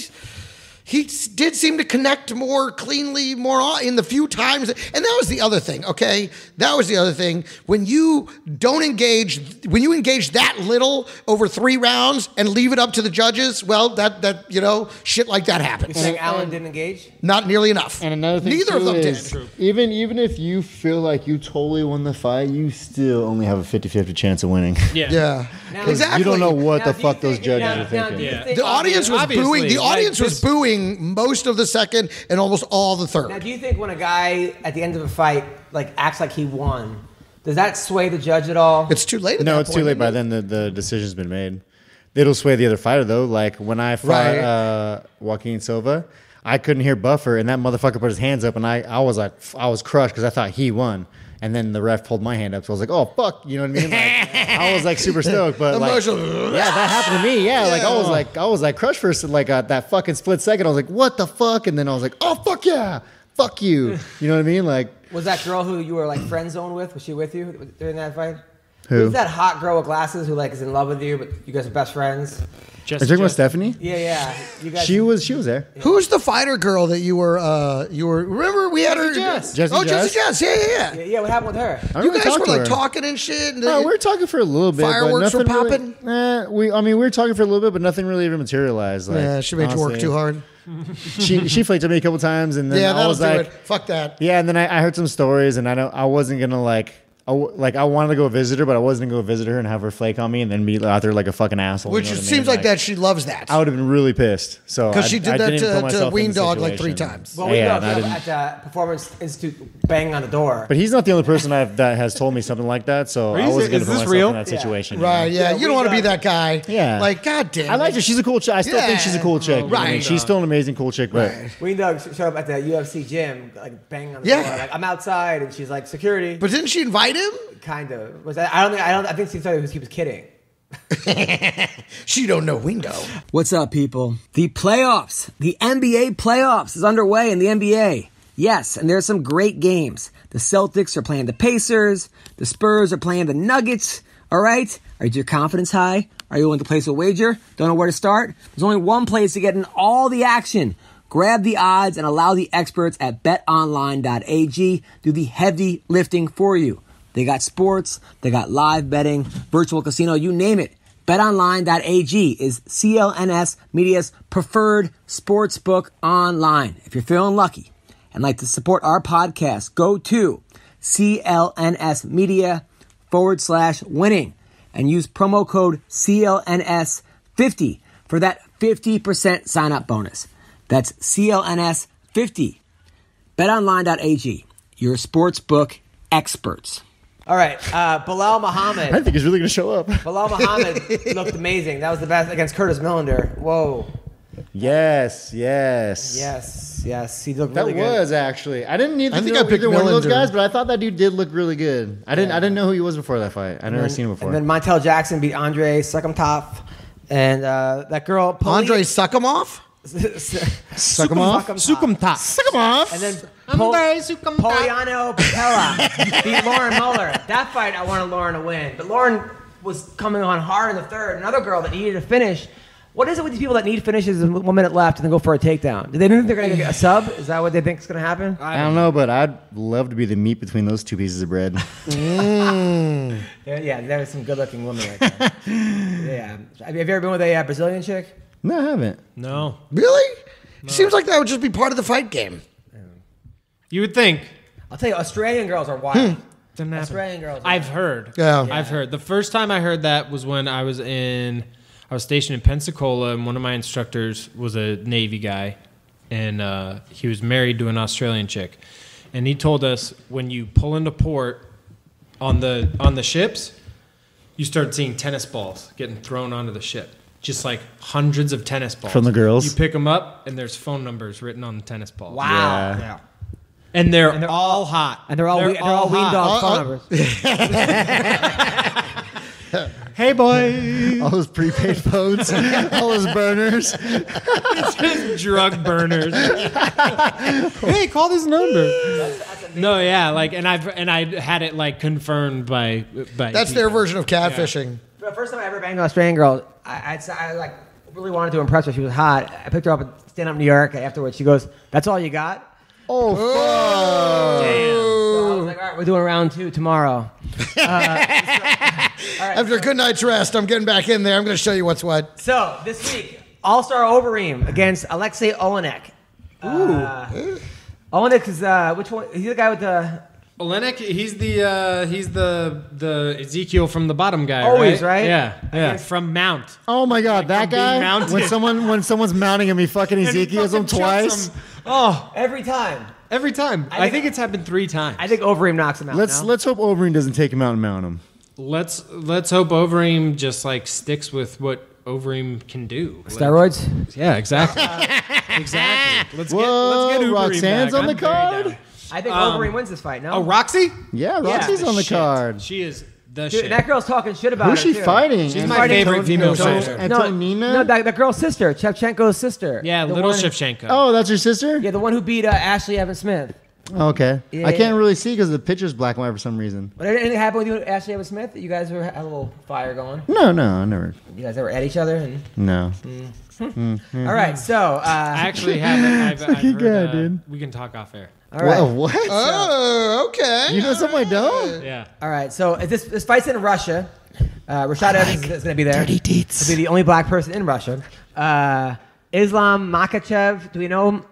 he did seem to connect more cleanly, more on- in the few times. And that was the other thing, okay? That was the other thing. When you don't engage, when you engage that little over three rounds and leave it up to the judges, well, that, that you know, shit like that happens you happens. think Alan didn't engage? Not nearly enough. And another thing, Neither of them is did. Even even if you feel like you totally won the fight, you still only have a 50-50 chance of winning. Yeah. Yeah. Now- exactly. You don't know what Now, the fuck those judges now- are now, thinking. do Yeah. The audience was Obviously, booing. The like audience was this- booing most of the second and almost all the third. Now, third. do you think when a guy at the end of a fight like acts like he won, does that sway the judge at all? It's too late. At No, that it's too late by it? then. The, the decision's been made. It'll sway the other fighter though. Like when I fought Right. uh, Joaquim Silva, I couldn't hear Buffer, and that motherfucker put his hands up, and I, I was like, I was crushed because I thought he won. And then the ref pulled my hand up, so I was like, "Oh fuck," you know what I mean? Like, I was like super stoked, but like, Emotional. yeah, that happened to me. Yeah, like I was like, I was like crushed for like uh, that fucking split second. I was like, "What the fuck?" And then I was like, "Oh fuck yeah, fuck you." You know what I mean? Like, Was that girl who you were like friend zone with? Was she with you during that fight? Who? Who's that hot girl with glasses who like is in love with you, but you guys are best friends? Just, are you talking about just- Stephanie? Yeah, yeah. You guys. She was, she was there. Who's the fighter girl that you were? uh You were. Remember we had her. Jess. Jesse oh, Jesse Jess? Jess. Yeah, yeah, yeah. Yeah, yeah, what happened with her? I You guys talk were like her. talking and shit. And No, we were talking for a little bit. Fireworks but were nothing Really, eh, we, I mean, we were talking for a little bit, but nothing really ever materialized. Like, yeah, she made you work too hard. She she flaked at me a couple times, and then Yeah, I that'll was do like, it. Fuck that. yeah, and then I, I heard some stories, and I don't, I wasn't gonna like. I w- like I wanted to go visit her, but I wasn't gonna go visit her and have her flake on me and then be out there like a fucking asshole. Which you know it what I seems mean? like that she loves that. I would have been really pissed. So Because she did I that didn't to- put to Ween Dog, like, three times. Well, we yeah, know and I at the Performance Institute bang on the door. But he's not the only person I've, that has told me something like that. So you I wasn't gonna is put this myself real? in that situation. you right? Yeah, Yeah, you don't want to be that guy. Yeah. Like, god damn. I like her. She's a cool chick. I still think she's a cool chick. you know what I mean? Right. She's still an amazing cool chick, but Ween Dog showed up at the UFC gym, like bang on the Yeah. door. Like I'm outside, and she's like, "Security." But didn't she invite him? Kind of. Was that, I don't think. I don't. I think she thought he was, he was kidding. She don't know Wingo. What's up, people? The playoffs, the NBA playoffs is underway in the NBA. Yes, and there's some great games. The Celtics are playing the Pacers. The Spurs are playing the Nuggets. All right? Are your confidence high? Are you willing to place a wager? Don't know where to start? There's only one place to get in all the action. Grab the odds and allow the experts at betonline.ag do the heavy lifting for you. They got sports, they got live betting, virtual casino, you name it. BetOnline.ag is CLNS Media's preferred sportsbook online. If you're feeling lucky and like to support our podcast, go to CLNS Media forward slash winning and use promo code CLNS50 for that 50% sign up bonus. That's CLNS50. BetOnline.ag, your sportsbook experts. All right, uh, Belal Muhammad. I think he's really going to show up. Belal Muhammad looked amazing. That was the best against Curtis Millender. Whoa. Yes, yes. Yes, yes. He looked That really good. was actually. I didn't either I think know I picked either one of those Millender. guys, but I thought that dude did look really good. I didn't. Yeah. I didn't know who he was before that fight. I never seen him before. And then Montel Jackson beat Andre Suckumtop. And uh, that girl, Poli- Andre Suckamoff? Suck him off? Sukum top. Suckamoff. And then Pol- Poliano Patella beat Lauren Mueller. That fight, I wanted Lauren to win. But Lauren was coming on hard in the third. Another girl that needed a finish. What is it with these people that need finishes with one minute left and then go for a takedown? Do they think they're going to get a sub? Is that what they think is going to happen? I don't know, but I'd love to be the meat between those two pieces of bread. There- yeah, there was some good-looking women right there. yeah. Have you ever been with a uh, Brazilian chick? No, I haven't. No. Really? Seems like that would just be part of the fight game. You would think. I'll tell you, Australian girls are wild. Didn't happen. Australian girls. Are I've heard. Yeah. I've heard. The first time I heard that was when I was in, I was stationed in Pensacola, and one of my instructors was a Navy guy, and uh, he was married to an Australian chick, and he told us when you pull into port, on the on the ships, you start seeing tennis balls getting thrown onto the ship. Just like hundreds of tennis balls From the girls? You pick them up, and there's phone numbers written on the tennis balls. Wow. Yeah. Yeah. And they're, they're all hot. And they're all we, they're all ween hot. dog Uh, phone numbers. Hey boy, All those prepaid phones, all those burners. it's just drug burners. hey, call this number. No, yeah, like, and I've and I had it like confirmed by by. That's their version of catfishing. The first time I ever banged an Australian girl, I, I, I like really wanted to impress her. She was hot. I picked her up at stand up New York. Afterwards, she goes, "That's all you got." Oh, So I was like, "All right, we're doing round two tomorrow." After a good night's rest, I'm getting back in there. I'm going to show you what's what. So this week, Alistair Overeem against Alexei Oleinik. Ooh. Oleinik is uh, which one? He's the guy with the. Oleinik, he's the uh, he's the the Ezekiel from the bottom guy. Always, right? right? Yeah, yeah. Against- From Mount. oh my God, that from being guy. mounted. When someone when someone's mounting him, he fucking And he Ezekiel's him fucking chucks twice. him. Oh, Every time. every time. I, think- think it's happened three times. I think Overeem knocks him out. Let's no? let's hope Overeem doesn't take him out and mount him. let's let's hope Overeem just like sticks with what Overeem can do. Like- steroids. yeah, exactly. exactly. Let's get Whoa, let's get Overeem Roxanne's back. on the I'm very card? down. I think Um, Overeem wins this fight. No. Oh, Roxy? Yeah, Roxy's on the Shit. card. She is the Dude, shit. that girl's talking shit about Who's her, she too. fighting? She's And my fighting favorite Ton- female Anton- fighter. No, Antonina? no, that, that girl's sister, Shevchenko's sister. yeah, The little one- Shevchenko. Oh, that's your sister? Yeah, the one who beat uh, Ashlee Evans Smith. Okay. Yeah, I can't yeah. really see because the picture's black and white for some reason. But anything happen with you and Ashlee Evans Smith? You guys were had a little fire going. No, no, I never. You guys ever at each other? And, No. All right, so uh, I actually haven't. I've, I've Fucking heard, guy, uh, dude. We can talk off air. All right, Whoa, what? Oh, okay. you know something I don't? Yeah. all right. So if this this fight's in Russia. Uh, Rashad Evans is going to be there. Dirty deets. He'll be the only black person in Russia. Uh, Islam Makhachev. Do we know him?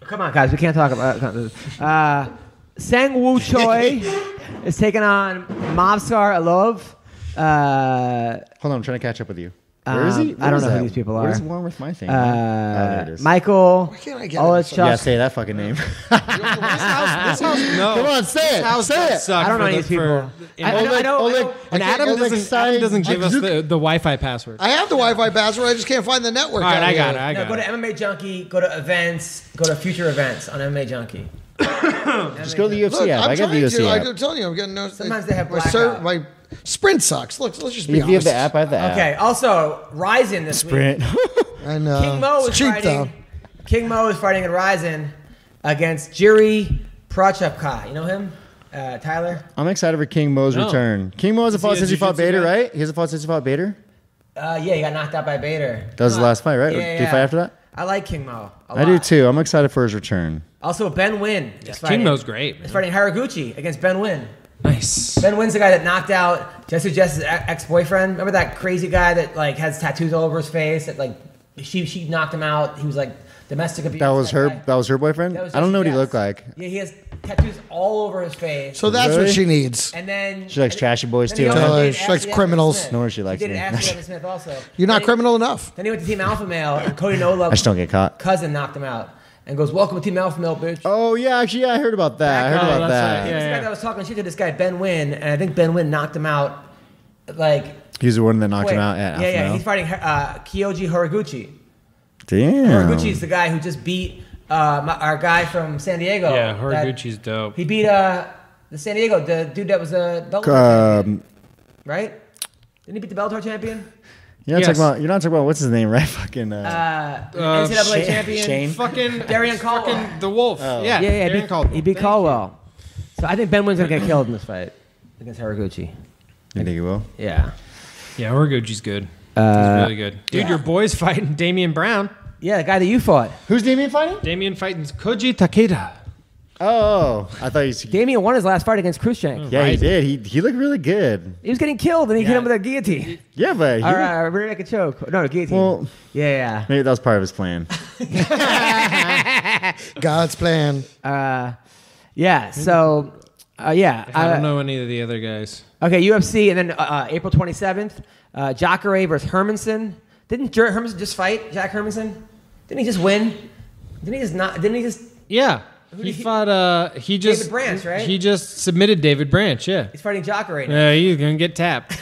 Come on, guys. We can't talk about. Uh, Sang Woo Choi is taking on Movsar Evloev. Uh, Hold on, I'm trying to catch up with you. Where is he? Um, Where I don't is know who these people are. is wrong with my thing? oh, there uh, it is. Michael can't I get it? Olechuk. yeah, say that fucking name. No. Come on, say it. House say it. suck I don't know any of these people. for- I, I know, I know, I know. And Adam Oleg doesn't, Sai- Adam doesn't give us the, the Wi-Fi password. I have the Wi-Fi password. I just can't find the network. All right, out I here. got it. I No, got go to it. MMA Junkie. Go to events. Go to future events on MMA Junkie. Just go to the UFC Look, app. I'm I got the trying UFC to. app. I'm telling you, I'm getting no. Sometimes they have my, blackout. my Sprint sucks. Look, let's just be If you have honest. the app, I have the app. Okay. Also, Rizin this week. Sprint. I know. King Mo it's is cheap fighting. though. King Mo is fighting in Rizin against Jiri Prochazka. You know him, uh, Tyler. I'm excited for King Mo's No. return. King Mo hasn't Is he fought a since he fought jiu-jitsu Bader, guy? right? He hasn't fought since he fought Bader. Uh, yeah, he got knocked out by Bader. That was the last fight, right? Yeah, Did he yeah. fight after that? I like King Mo. a I do lot. too. I'm excited for his return. Also, Ben Nguyen is fighting. King Mo's great. Is man. fighting Horiguchi against Ben Nguyen. Nice. Ben Nguyen's the guy that knocked out Jesse Jess's ex boyfriend. Remember that crazy guy that like has tattoos all over his face? That like she she knocked him out. He was like domestic abuse. That was her. guy. That was her boyfriend. Was I don't know what Jesse he looked like. Yeah, he has tattoos all over his face. So that's Really? what she needs. and then She likes trashy boys too. also huh? She likes criminals. Evans Smith. No she likes he dated me. Ashlee Evans Smith also. You're not Then he- criminal enough. Then he went to Team Alpha Male, and Cody Nola, I just don't get caught. cousin, knocked him out, and goes, "Welcome to Team Alpha Male, bitch." Oh yeah, actually, yeah, I heard about that. I heard Oh, about that. right, This yeah. guy that was talking shit to this guy Ben Nguyen, and I think Ben Nguyen knocked him out. Like He's the one that knocked quick. him out. At yeah, Alpha yeah. Male. He's fighting uh, Kyoji Horiguchi. Damn. Horiguchi's the guy who just beat uh, my, our guy from San Diego. Yeah, that- Horiguchi's dope. He beat uh, the San Diego, the dude that was a Bellator champion, Um, right? Didn't he beat the Bellator champion? You're not Yes. talking about. You're not talking about what's his name, right? Fucking. Uh, Uh, Uh, NCAA Shane- champion. Shane? Fucking Darrion Caldwell. Fucking the Wolf. Yeah, Yeah, yeah, he Darrion beat, Caldwell. he beat Thank Caldwell. So I think Ben Nguyen's gonna get killed in this fight against Horiguchi. you think he will? Yeah. you. Yeah, Horiguchi's good. Uh, He's really good. Dude, your boy's fighting Damien Brown. Yeah, the guy that you fought. Who's Damien fighting? Damien fighting Koji Takeda. Oh, I thought you. Damien won his last fight against Khrushchev. Yeah, he did. He he looked really good. He was getting killed, and he hit Yeah. him with a guillotine. Yeah, but he, All right, rear naked choke. No, guillotine. Well- yeah, maybe that was part of his plan. God's plan. yeah, uh, yeah. So, uh, yeah. I uh, don't know any of the other guys. Okay, UFC, and then uh, uh, April twenty seventh, uh, Jacare versus Hermansson. Didn't Jared Hermansson just fight Jack Hermansson? Didn't he just win? Didn't he just not? Didn't he just? Yeah. He fought. Uh, he just David Branch, right? He just submitted David Branch. Yeah. He's fighting Jocko right now. Yeah, he's gonna get tapped.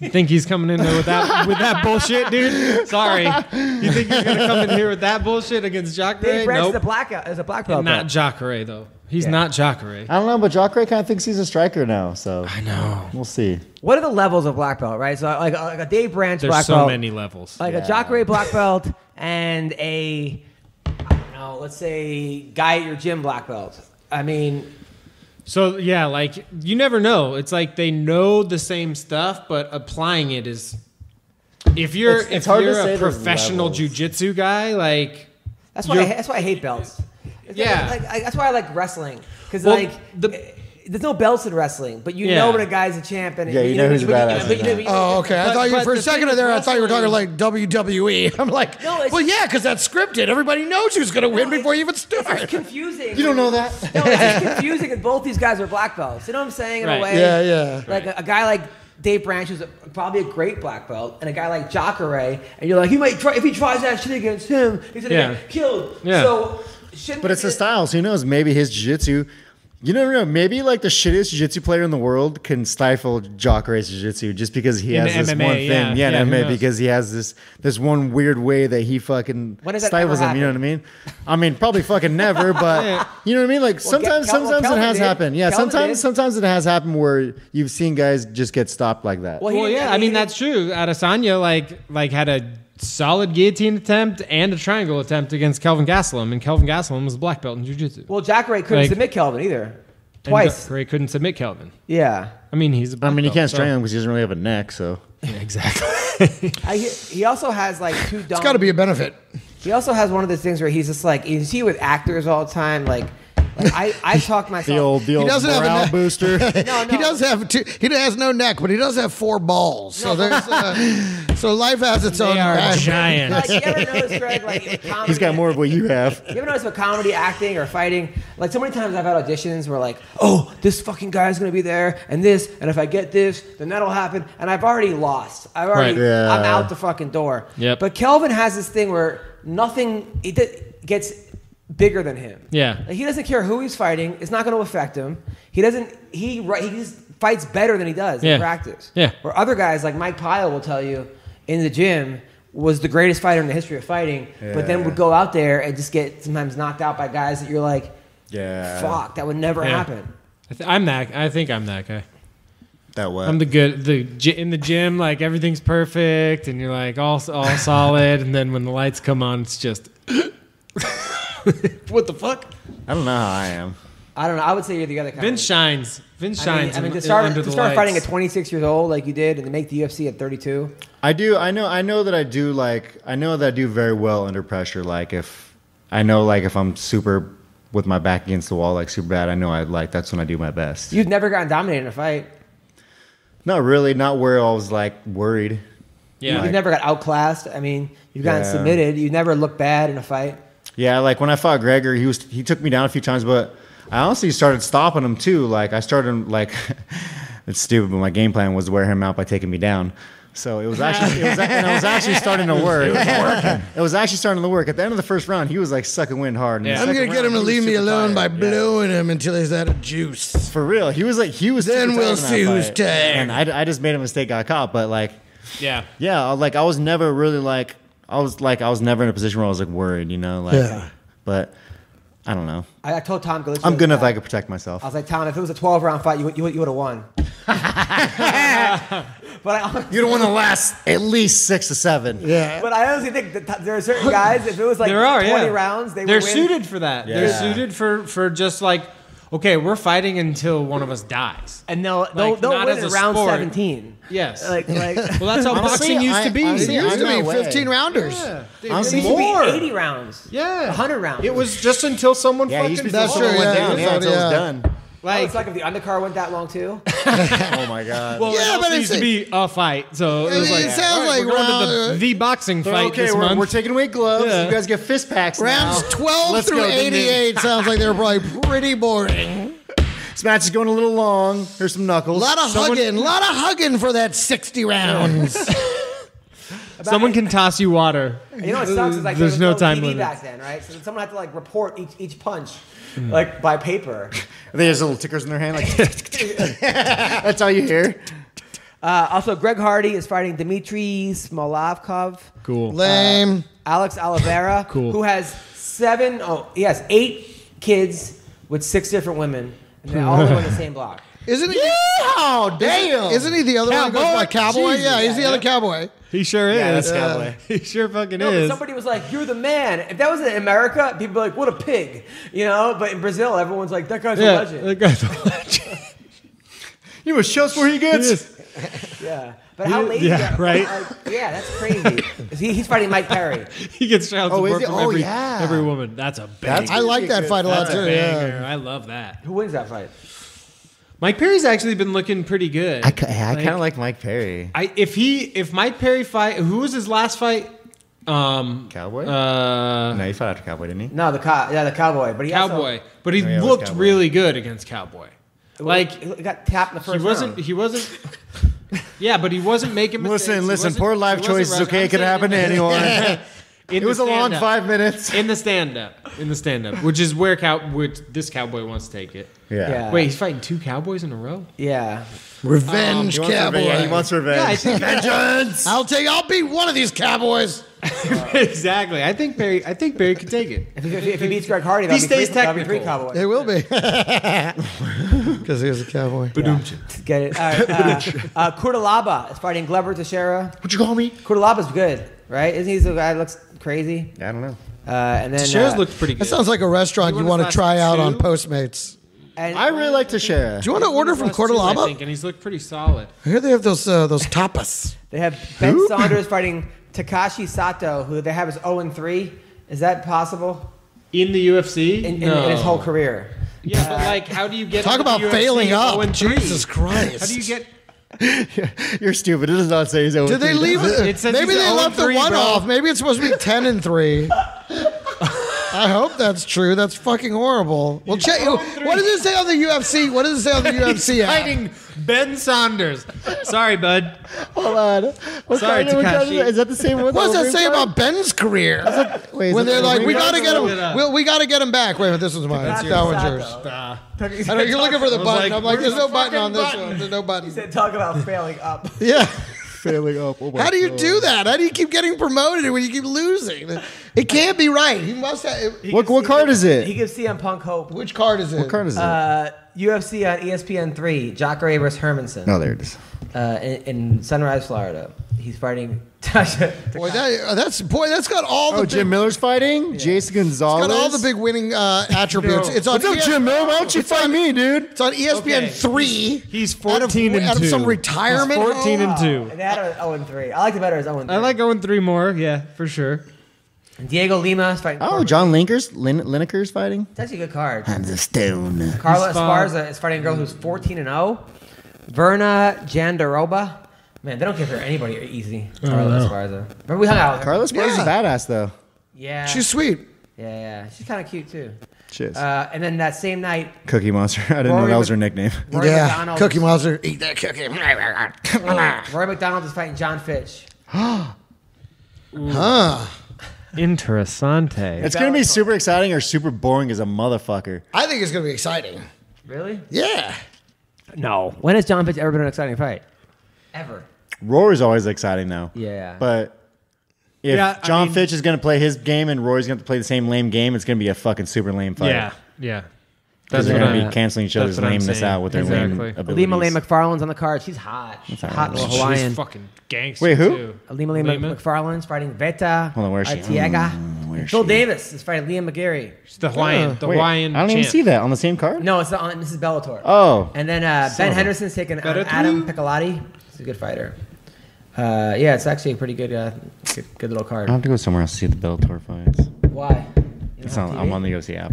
You think he's coming in there with that with that bullshit, dude? Sorry. You think he's gonna come in here with that bullshit against Dave Jacare? Branch is a black is a black belt. Not though. Jacare though. He's Yeah. not Jacare. I don't know, but Jacare kind of thinks he's a striker now, so I know. we'll see. What are the levels of black belt, right? So like, like a Dave Branch There's black so belt, so many levels. like Yeah. a Jacare black belt, and a I let's say guy at your gym black belt. I mean, So yeah, like you never know. It's like they know the same stuff, but applying it is. If you're It's- it's if you're a professional jujitsu guy, like that's why I, that's why I hate belts. Yeah. like, that's why I like wrestling because Well, like the- there's no belts in wrestling, but you Yeah. know when a guy's a champ and Yeah, you know who's a but you- badass but you know- in but Oh, okay. I But- thought you but for a the second thing there. I with thought you were talking wrestling- like WWE. I'm like, No, it's- well, yeah, because that's scripted. Everybody knows who's going to win No, before you it's- even It's start. confusing. You don't know that? No, it's just confusing because both these guys are black belts. You know what I'm saying? In Right. a way. Yeah, yeah. Like a, a guy like Dave Branch is probably a great black belt, and a guy like Jacare, and you're like, he might try if he tries that shit against him, he's gonna Yeah. get killed. Yeah. So, shouldn't But it's the it- styles. Who knows? Maybe his jiu-jitsu. You never know. Maybe like the shittiest jiu-jitsu player in the world can stifle Jacare's jiu-jitsu just because he In has this MMA, one thing. yeah. Yeah, Yeah, MMA because he has this this one weird way that he fucking When does stifles him. You know what I mean? I mean, probably fucking never, but you know what I mean. Like sometimes, Kel- sometimes Kelvin it has did. happened. Yeah, Kelvin sometimes, did. sometimes it has happened where you've seen guys just get stopped like that. Well, he Well, didn't- yeah, I mean he that's true. Adesanya like like had a solid guillotine attempt and a triangle attempt against Kelvin Gastelum, and Kelvin Gastelum was a black belt in jiu-jitsu. Well, Jacare couldn't Like- submit Kelvin either. And Twice. Gray couldn't submit Kelvin. Yeah. I mean, he's a I black mean, you belt, can't so- strangle him because he doesn't really have a neck. So Yeah, exactly. I, he he also has like two dumb. It's got to be a benefit. He also has one of those things where he's just like you see with actors all the time. Like, like I I talk myself. the old the old doesn't have a morale neck. booster. no, no. He does have two, he has no neck, but he does have four balls. So there's uh, so life has its own. they are magic. giant. Like you ever notice, Greg? Like in comedy, He's got more of what you have. You ever notice with comedy, acting, or fighting? Like so many times I've had auditions where like, oh, this fucking guy's gonna be there, and this, and if I get this, then that'll happen, and I've already lost. I've already, Right. Yeah. I'm out the fucking door. Yep. But Kelvin has this thing where nothing it gets bigger than him. Yeah. Like, he doesn't care who he's fighting. It's not going to affect him. He doesn't. He ri- he just fights better than he does Yeah. in practice. Yeah. Where other guys like Mike Pyle will tell you in the gym was the greatest fighter in the history of fighting, but then would go out there and just get sometimes knocked out by guys that you're like, Yeah. fuck, that would never Yeah. happen. I th- I'm that. I think I'm that guy. That what? I'm the good. The gy- in the gym, like everything's perfect, and you're like all all solid, and then when the lights come on, it's just. what the fuck? I don't know how I am. I don't know. I would say you're the other kind. Vince shines. Vince I mean, shines. I mean, to start, under to the start fighting at 26 years old like you did, and to make the UFC at 32. I do. I know. I know that I do. Like I know that I do very well under pressure. Like if I know, like if I'm super with my back against the wall, like super bad. I know I like that's when I do my best. You've never gotten dominated in a fight. Not really. Not where I was like worried. Yeah. You've never got outclassed. I mean, you've gotten Yeah. submitted. You never looked bad in a fight. Yeah, like when I fought Gregor, he was he took me down a few times, but I honestly started stopping him too. Like I started like it's stupid, but my game plan was to wear him out by taking me down. So it was actually it was, and it was actually starting to work. It was. It was actually starting to work. At the end of the first round, he was like sucking wind hard. Yeah. I'm gonna get round, him to leave me super alone by tired. Yeah. blowing him until he's out of juice. For real, he was like he was. Then super we'll tired see who's fight. tired. And I, I just made a mistake, got caught. But like, Yeah. yeah, like I was never really like I was like I was never in a position where I was like worried, you know, like. Yeah. But I don't know. I, I told Tom Galician. I'm good enough that. I could protect myself. I was like, Tom, if it was a 12 round fight, you, would- you, would- you would have won. but I You don't want to last at least six to seven. Yeah. but I honestly think that t- there are certain guys. If it was like there are 20 yeah. rounds, they they're would win. suited for that. They're Yeah. suited for for just like okay, we're fighting until one of us dies. and they'll they'll, Like, they'll not win as in a round sport. 17. Yes. Like like well, that's how Honestly, boxing used I- to be. honestly, It used I'm to be that way. 15 rounders. yeah. Honestly, it used to be more. 80 rounds. Yeah. 100 rounds. It was just until someone Yeah, fucking used That's true, yeah, down. it Yeah, was until it was yeah. Done. Oh, like it's like if the undercard went that long too. Oh my god. well, Yeah, it also but used to be a fight. So it It- was like it sounds all right, like we're going to the, the uh, boxing fight okay, this we're, month. we're taking away gloves. Yeah. You guys get fist packs Rounds now. 12 Let's through go, ding, ding. 88 sounds like they were probably pretty boring. This match is going a little long. Here's some knuckles. A lot of Someone- hugging, a lot of hugging for that 60 rounds. Someone can toss you water. You know what sucks is like There's there no was time TV limit. back then, right? So someone had to like report each each punch, Hmm. like by paper. They have little tickers in their hand, like that's all you hear. Uh, also, Greg Hardy is fighting Dmitry Smoliakov. Cool. Lame. Alex Oliveira, Cool. who has seven, oh, he has eight kids with six different women, and they all live on the same block. Isn't he? Oh damn! Isn't he the other one who goes by Cowboy? Jesus. yeah, he's the Yeah, other cowboy. He sure is. Yeah, that's Cowboy. He sure fucking No, but is. somebody was like, "You're the man." If that was in America, people would be like, "What a pig," you know. But in Brazil, everyone's like, "That guy's a yeah, legend." that guy's a legend. You must show us where he gets. yeah, but how Yeah, lazy? yeah, are- right? like, yeah, that's crazy. He, he's fighting Mike Perry. he gets child Oh, is support he? from Oh, every, yeah. every woman. That's a banger. I like that fight a lot That's too. a Yeah. banger. I love that. Who wins that fight? Mike Perry's actually been looking pretty good. I, ki- I kind of like Mike Perry. I if he if Mike Perry fight who was his last fight? Um Cowboy? Uh no, he fought after Cowboy, didn't he? No, the cow, yeah, the cowboy. But he also- Cowboy. But he Oh, yeah, looked Cowboy. really good against Cowboy. Like he got tapped in the first. he first wasn't round. he wasn't Yeah, but he wasn't making mistakes. Listen, listen. Poor life he wasn't choices. Okay, it could happen to anyone. in It was a long five minutes. in the stand up. In the stand up, which is where cow which this cowboy wants to take it. Yeah. Yeah. Wait, he's fighting two cowboys in a row? Yeah, Revenge He wants cowboy. revenge. Yeah, he wants revenge. Yeah, I think- Vengeance. I'll take. I'll beat one of these cowboys. exactly. I think Perry I think Perry could take it. if he, if he beats Greg Hardy, He that'll be stays three, that'll be technical. three cowboys. It will be because he was a cowboy. Get it? All right, uh, uh, Cutelaba is fighting Glover Teixeira. What you call me? Cutelaba's good, right? Isn't he the guy that looks crazy? I don't know. Uh, and then Shares uh, looked pretty good. That sounds like a restaurant He you want to try last out on? Postmates. And, I really like Teixeira. Do you want to order from Plus two, I Cutelaba? think, and he's looked pretty solid. I hear they have those uh, those tapas. They have Ben Saunders fighting Takashi Sato, who they have is 0 and 3. Is that possible In the UFC? in, in, no. in his whole career? Yeah, but like, how do you get Talk into about the UFC failing up. 0-3? Jesus Christ. How do you get? You're stupid. It does not say he's over. Did they leave it? It says Maybe he's they 0 left the 3, one bro. off. Maybe it's supposed to be ten and three. I hope that's true. That's fucking horrible. Well, check. What does it say on the UFC? What does it say on the UFC app? Fighting Ben Saunders. Sorry, bud. Hold on. What Sorry, kind of- what kind of- Takashi. Is that the same one? What does that say fight? about Ben's career? Wait, is when it they're the like, we Wolverine gotta fight? get Look it him. up. Well, we gotta get him back. Wait a minute, this was mine. Takashi That one's Sato. yours. I know you're looking for the was button. like, I'm like, there's no the button on this one. There's no button. Said, talk about failing up. Yeah. Failing up. Oh my How do you God. do that? How do you keep getting promoted when you keep losing? It can't be right. He must have. What, what card is it? He it? gives CM Punk hope. Which card is it? What card is it? Uh, UFC on ESPN 3, Jacare versus Hermansson no, there it is. uh, in, in Sunrise, Florida. He's fighting Tasha. Boy, that, uh, that's boy. That's got all the Oh, big, Jim Miller's fighting. Jason Gonzalez. got all the big winning uh, attributes. No. It's on. What's up, ES Jim Miller? Why don't you It's fight me, dude? It's on ESPN Okay. three. He's out of- 14 and out of some retirement He's 14 and 2. And they had it 0 3. I like it better as 0 3. I like going three more. Yeah, for sure. Diego Lima is fighting. Oh, Corbin. John Linkers, Lin- Lineker's fighting. It's actually a good card. Hands of stone. Carla He's. Esparza is fighting a girl who's 14 and 0. Virna Jandiroba. Man, they don't give her anybody easy. Carla Esparza. Remember we hung out with her? Carla Esparza's Yeah. a badass though. Yeah. She's sweet. yeah, yeah. She's kind of cute too. Shit. Uh, and then that same night, Cookie Monster. I didn't know Rory that was her nickname. Rory yeah, MacDonald. Cookie Monster. Eat that cookie. Rory MacDonald is fighting Jon Fitch. huh? Interessante. It's gonna be super exciting or super boring as a motherfucker. I think it's gonna be exciting. Really? Yeah. No. When has Jon Fitch ever been in an exciting fight? Ever. Rory's always exciting though. Yeah. But if Yeah, I Jon mean- Fitch is gonna play his game and Rory's gonna play the same lame game, it's gonna be a fucking super lame fight. Yeah, yeah. Because That's they're what gonna I- be canceling each that's other's what I'm lameness saying. out with their Exactly. lame abilities. Alima Lane McFarlane's on the card. She's hot. She's all hot right. little She's Hawaiian. fucking gangster. Wait, who? Too. Ilima-Lei Lima? Macfarlane's fighting Veta Hold on, where is she? Arteaga. Mm, where is Phil she? Davis is fighting Liam McGeary. She's the Hawaiian. the Wait, Hawaiian. I don't even champ. see that on the same card. No, it's on. This is Bellator. Oh, And then uh, Ben of a- Henderson's taking on Bellator? Adam Piccolotti. He's a good fighter. Uh, yeah, it's actually a pretty good, uh, good, good little card. I have to go somewhere else to see the Bellator fights. Why? It's on, I'm on the UFC app.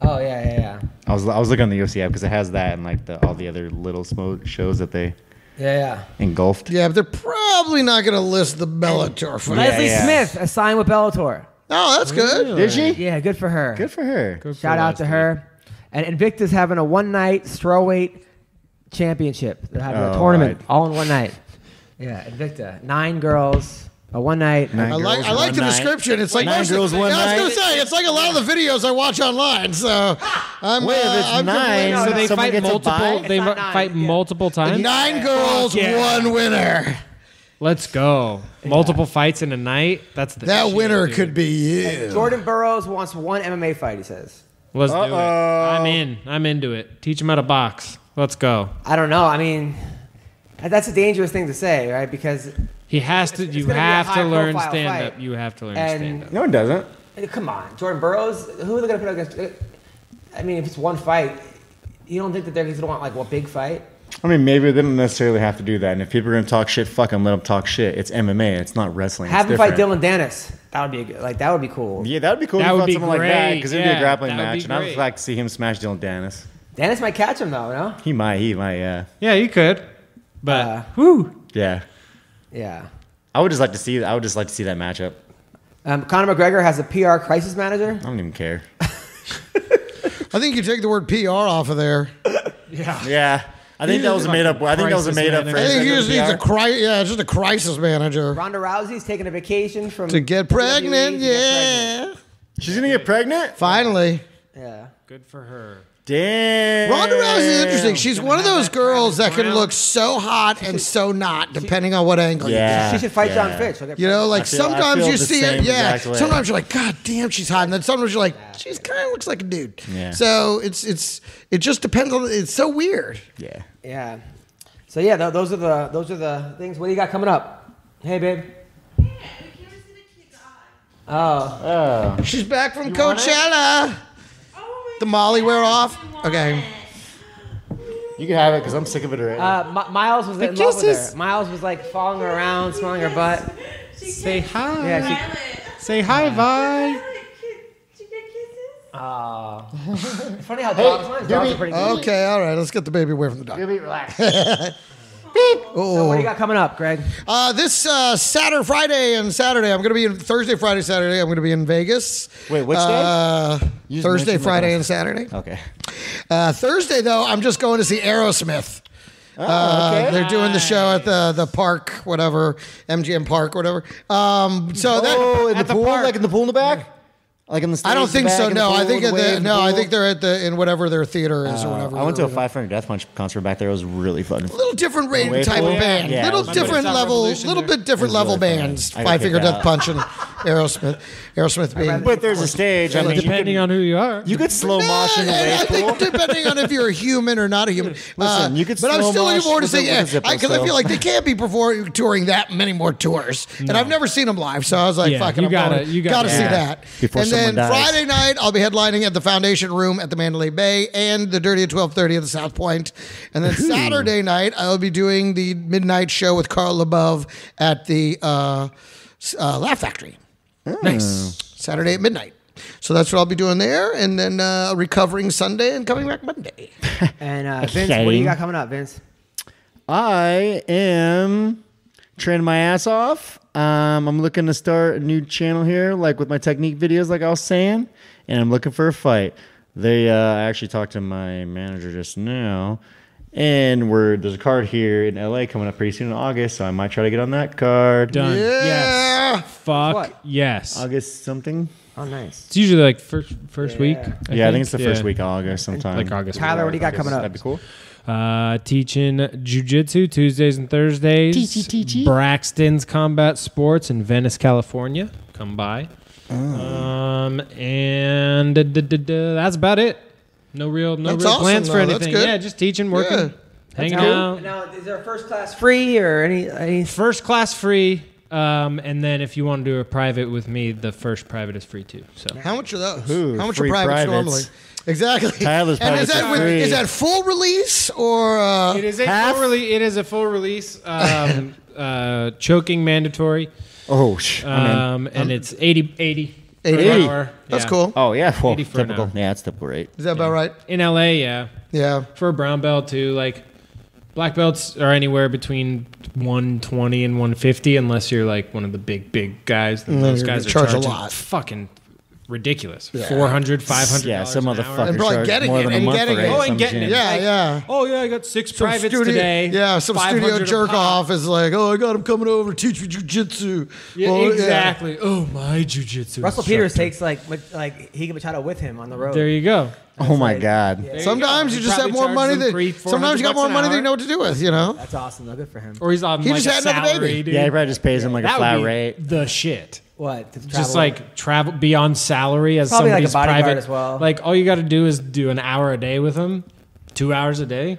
Oh yeah, yeah, yeah, I was I was looking on the UFC app because it has that and like the all the other little smo- shows that they yeah, yeah. engulfed. Yeah, but they're probably not gonna list the Bellator fight. Leslie yeah. Smith a signed with Bellator. Oh, that's good. Did she? Yeah, good for her. Good for her. Good for Shout out to Leslie. her. And Invicta's having a one night strawweight championship. They're having a Oh, tournament right. all in one night. Yeah, Invicta. Nine girls, A one night. Nine I like I like the night. description. It's like Nine most of- girls, one yeah, I was gonna say it's like a lot of the videos I watch online. So I'm Wait, if uh, it's I'm nine, So they Someone fight gets a multiple. bye? They It's not nine, fight yeah. multiple times. nine girls, yeah. one winner. Let's go. Multiple fights in a night. That's the That shit, winner dude. could be you. Jordan Burroughs wants one MMA fight. He says. Let's do it. Uh-oh. I'm in. I'm into it. Teach him how to box. Let's go. I don't know. I mean, that's a dangerous thing to say, right? Because He has to. it's You gonna be a have to learn high-profile stand up. You have to learn And- stand up. No, one doesn't. eh, come on, Jordan Burroughs. Who are they going to put against? eh, I mean, if it's one fight, you don't think that they're going to want like a big fight? I mean, maybe they don't necessarily have to do that. And if people are going to talk shit, fuck them. Let them talk shit. It's MMA. It's not wrestling. Have it's him fight. Dillon Danis. That would be a good, like that would be cool. Yeah, that would be cool. That would fought be something like that great. because it'd be a grappling match, and I would like to see him smash Dillon Danis. Danis might catch him though, no? He might. He might. Yeah. Yeah, you could. But Uh, whew. Yeah. Yeah. I would just like to see. I would just like to see that matchup. Um, Conor McGregor has a PR crisis manager. I don't even care. I think you take the word PR off of there. Yeah. Yeah. I think that was a made up. I think that was a made up manager. I think he just a needs a PR. cri- yeah, it's just a crisis manager Ronda Rousey's taking a vacation from to get pregnant. WWE to get Yeah, She's gonna get pregnant. finally. Yeah. Good for her. Damn. Ronda Rousey is interesting. She's one of those girls that can look so hot and so not, depending on what angle. you Yeah. She should fight yeah. Jon Fitch. She'll You know, like feel- sometimes you see it, yeah. exact way. Sometimes you're like, God damn, she's hot, and then sometimes you're like, she's kind of looks like a dude. Yeah. So it's it's it just depends on. It's so weird. Yeah. Yeah. So yeah, th- those are the those are the things. What do you got coming up? Hey, babe. Oh, Oh. She's back from Coachella. The Molly wear off. Okay. You can have it because I'm sick of it already. uh, M- Miles was in love with kisses. her. Miles was like following her around, smelling her butt. Say hi. Yeah, she. Say hi, Vi. Uh, funny how dogs, sometimes dogs are pretty good. Okay. All right. Let's get the baby away from the dog. relax. Oh. So what do you got coming up, Greg? Uh, this uh, Saturday, Friday, and Saturday, I'm going to be in Thursday, Friday, Saturday. I'm going to be in Vegas. Wait, which day? Uh, You Thursday, Friday, like- and Saturday. okay. Uh, Thursday, though, I'm just going to see Aerosmith. Oh, Uh, they're doing the show at the the park, whatever MGM Park, whatever. Um, so that oh, in the the pool, park. like in the pool in the back, like in the. I don't think so. No, I think at the, the no, I think they're at the in whatever their theater is or Uh, whatever. I went to a Five Finger Death Punch concert back there. It was really fun. A little different rated Wave type pool? of band, Yeah, little it was different really- level, Revolution little there. bit different level really fun. bands. I got Five Finger kicked Death out. Punch and Aerosmith. Aerosmith being. But there's a stage. I mean, you Depending could, on who you are. you could slow mosh in the I wave think pool. depending on if you're a human or not a human. Listen, you could But I'm slow still looking mosh forward to with the- seeing with the Zippo, because I, so. feel like they can't be performing touring that many more tours, and I've never seen them live. So I was like, Yeah, "Fuck it, you I'm gotta- going. you gotta- gotta see Yeah. that." Before and then dies. Friday night, I'll be headlining at the Foundation Room at the Mandalay Bay and the Dirty at 12:30 at the South Point. And then Saturday night, I'll be doing the midnight show with Carl LeBove at the uh, uh, Laugh Factory. Nice. Saturday at midnight. So that's what I'll be doing there, and then uh, recovering Sunday and coming back Monday. And uh, Vince, what do you got coming up, Vince? I am training my ass off. Um, I'm looking to start a new channel here, like with my technique videos, like I was saying, and I'm looking for a fight. They, uh, I actually talked to my manager just now, and we're there's a card here in LA coming up pretty soon in August, so I might try to get on that card. Done. Yeah. Yes. Fuck What? yes. August something. Oh, nice. It's usually like first first week. yeah, I think it's the first Yeah. week of August sometime. Like August. Tyler, what do you got August. coming up? That'd be cool. Uh, teaching jujitsu Tuesdays and Thursdays. Teachy, teachy. Braxton's Combat Sports in Venice, California. Come by. Oh. Um, and da- da- da- da, that's about it. No real, no That's real awesome, plans for though. That's anything. Yeah, just teaching, working, Yeah. hanging Cool. out. Now, is there a first class free or any? any First class free. Um, and then if you want to do a private with me, the first private is free too. So How much are those? Ooh, How much free are privates, privates. normally? Exactly. Tyler's and is that with, is that full release or uh, it is a Half? full release. It is a full release. Um, uh, choking mandatory. Oh, sh- I'm. Um, and it's 80, 80, 80? for an hour. That's Yeah. cool. Oh yeah, well, 80 for an typical. hour. Yeah, that's typical rate. Is that about right? In LA, yeah. Yeah. For a brown belt too, like black belts are anywhere between 120 and 150 unless you're like one of the big big guys. Then Mm, those you're guys gonna are charge a charging lot. fucking ridiculous. 400 500 Yeah, some an hour. motherfucker And probably charge getting more it, than a and month getting for it. it. Oh, and getting shit. it. Yeah, Like, yeah. Oh yeah, I got six Some privates studio- today. Yeah, some studio 500 a jerk pop. off is like, oh, I got him coming over to teach me jujitsu. Yeah, oh, Well, exactly. Oh my jujitsu. Russell Peters instructor. takes like Mach- like Rigan Machado with him on the road. There you go. Oh my like- god. There Sometimes go. you He just have probably more charges money them than. three, Sometimes you got 400 more bucks an money than you hour. know what to do with. You know. That's awesome. though. Good for him. Or he's on He like just a had another baby. Dude. Yeah, he probably just pays him like a that flat would be rate. the shit. What? Just like travel beyond salary as Probably like a somebody's bodyguard private as well. Like all you got to do is do an hour a day with him, two hours a day.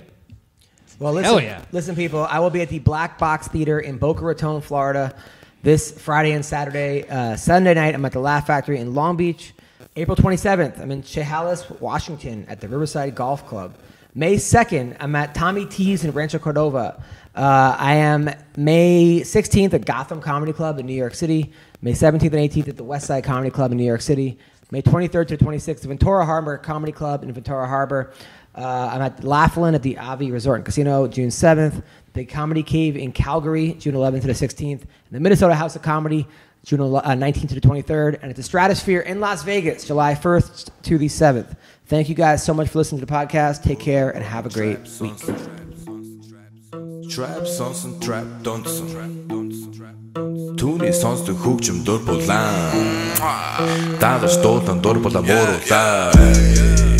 Well, listen, Hell yeah. listen, people. I will be at the Black Box Theater in Boca Raton, Florida, this Friday and Saturday. Uh, Sunday night, I'm at the Laugh Factory in Long Beach. April 27th, I'm in Chehalis, Washington, at the Riverside Golf Club. May 2nd, I'm at Tommy T's in Rancho Cordova. Uh, I am May 16th at Gotham Comedy Club in New York City. May 17th and 18th at the West Side Comedy Club in New York City. May 23rd to 26th, at Ventura Harbor Comedy Club in Ventura Harbor. Uh, I'm at Laughlin at the Avi Resort and Casino June 7th. The Comedy Cave in Calgary, June 11th to the 16th. And the Minnesota House of Comedy, June uh, 19th to the 23rd. And at the Stratosphere in Las Vegas, July 1st to the 7th. Thank you guys so much for listening to the podcast. Take care and have a great week. Trap sonsen trap dansen Түүний сонсдог хөгжим дур булаан Даадаш дуулан дур була мууруулаа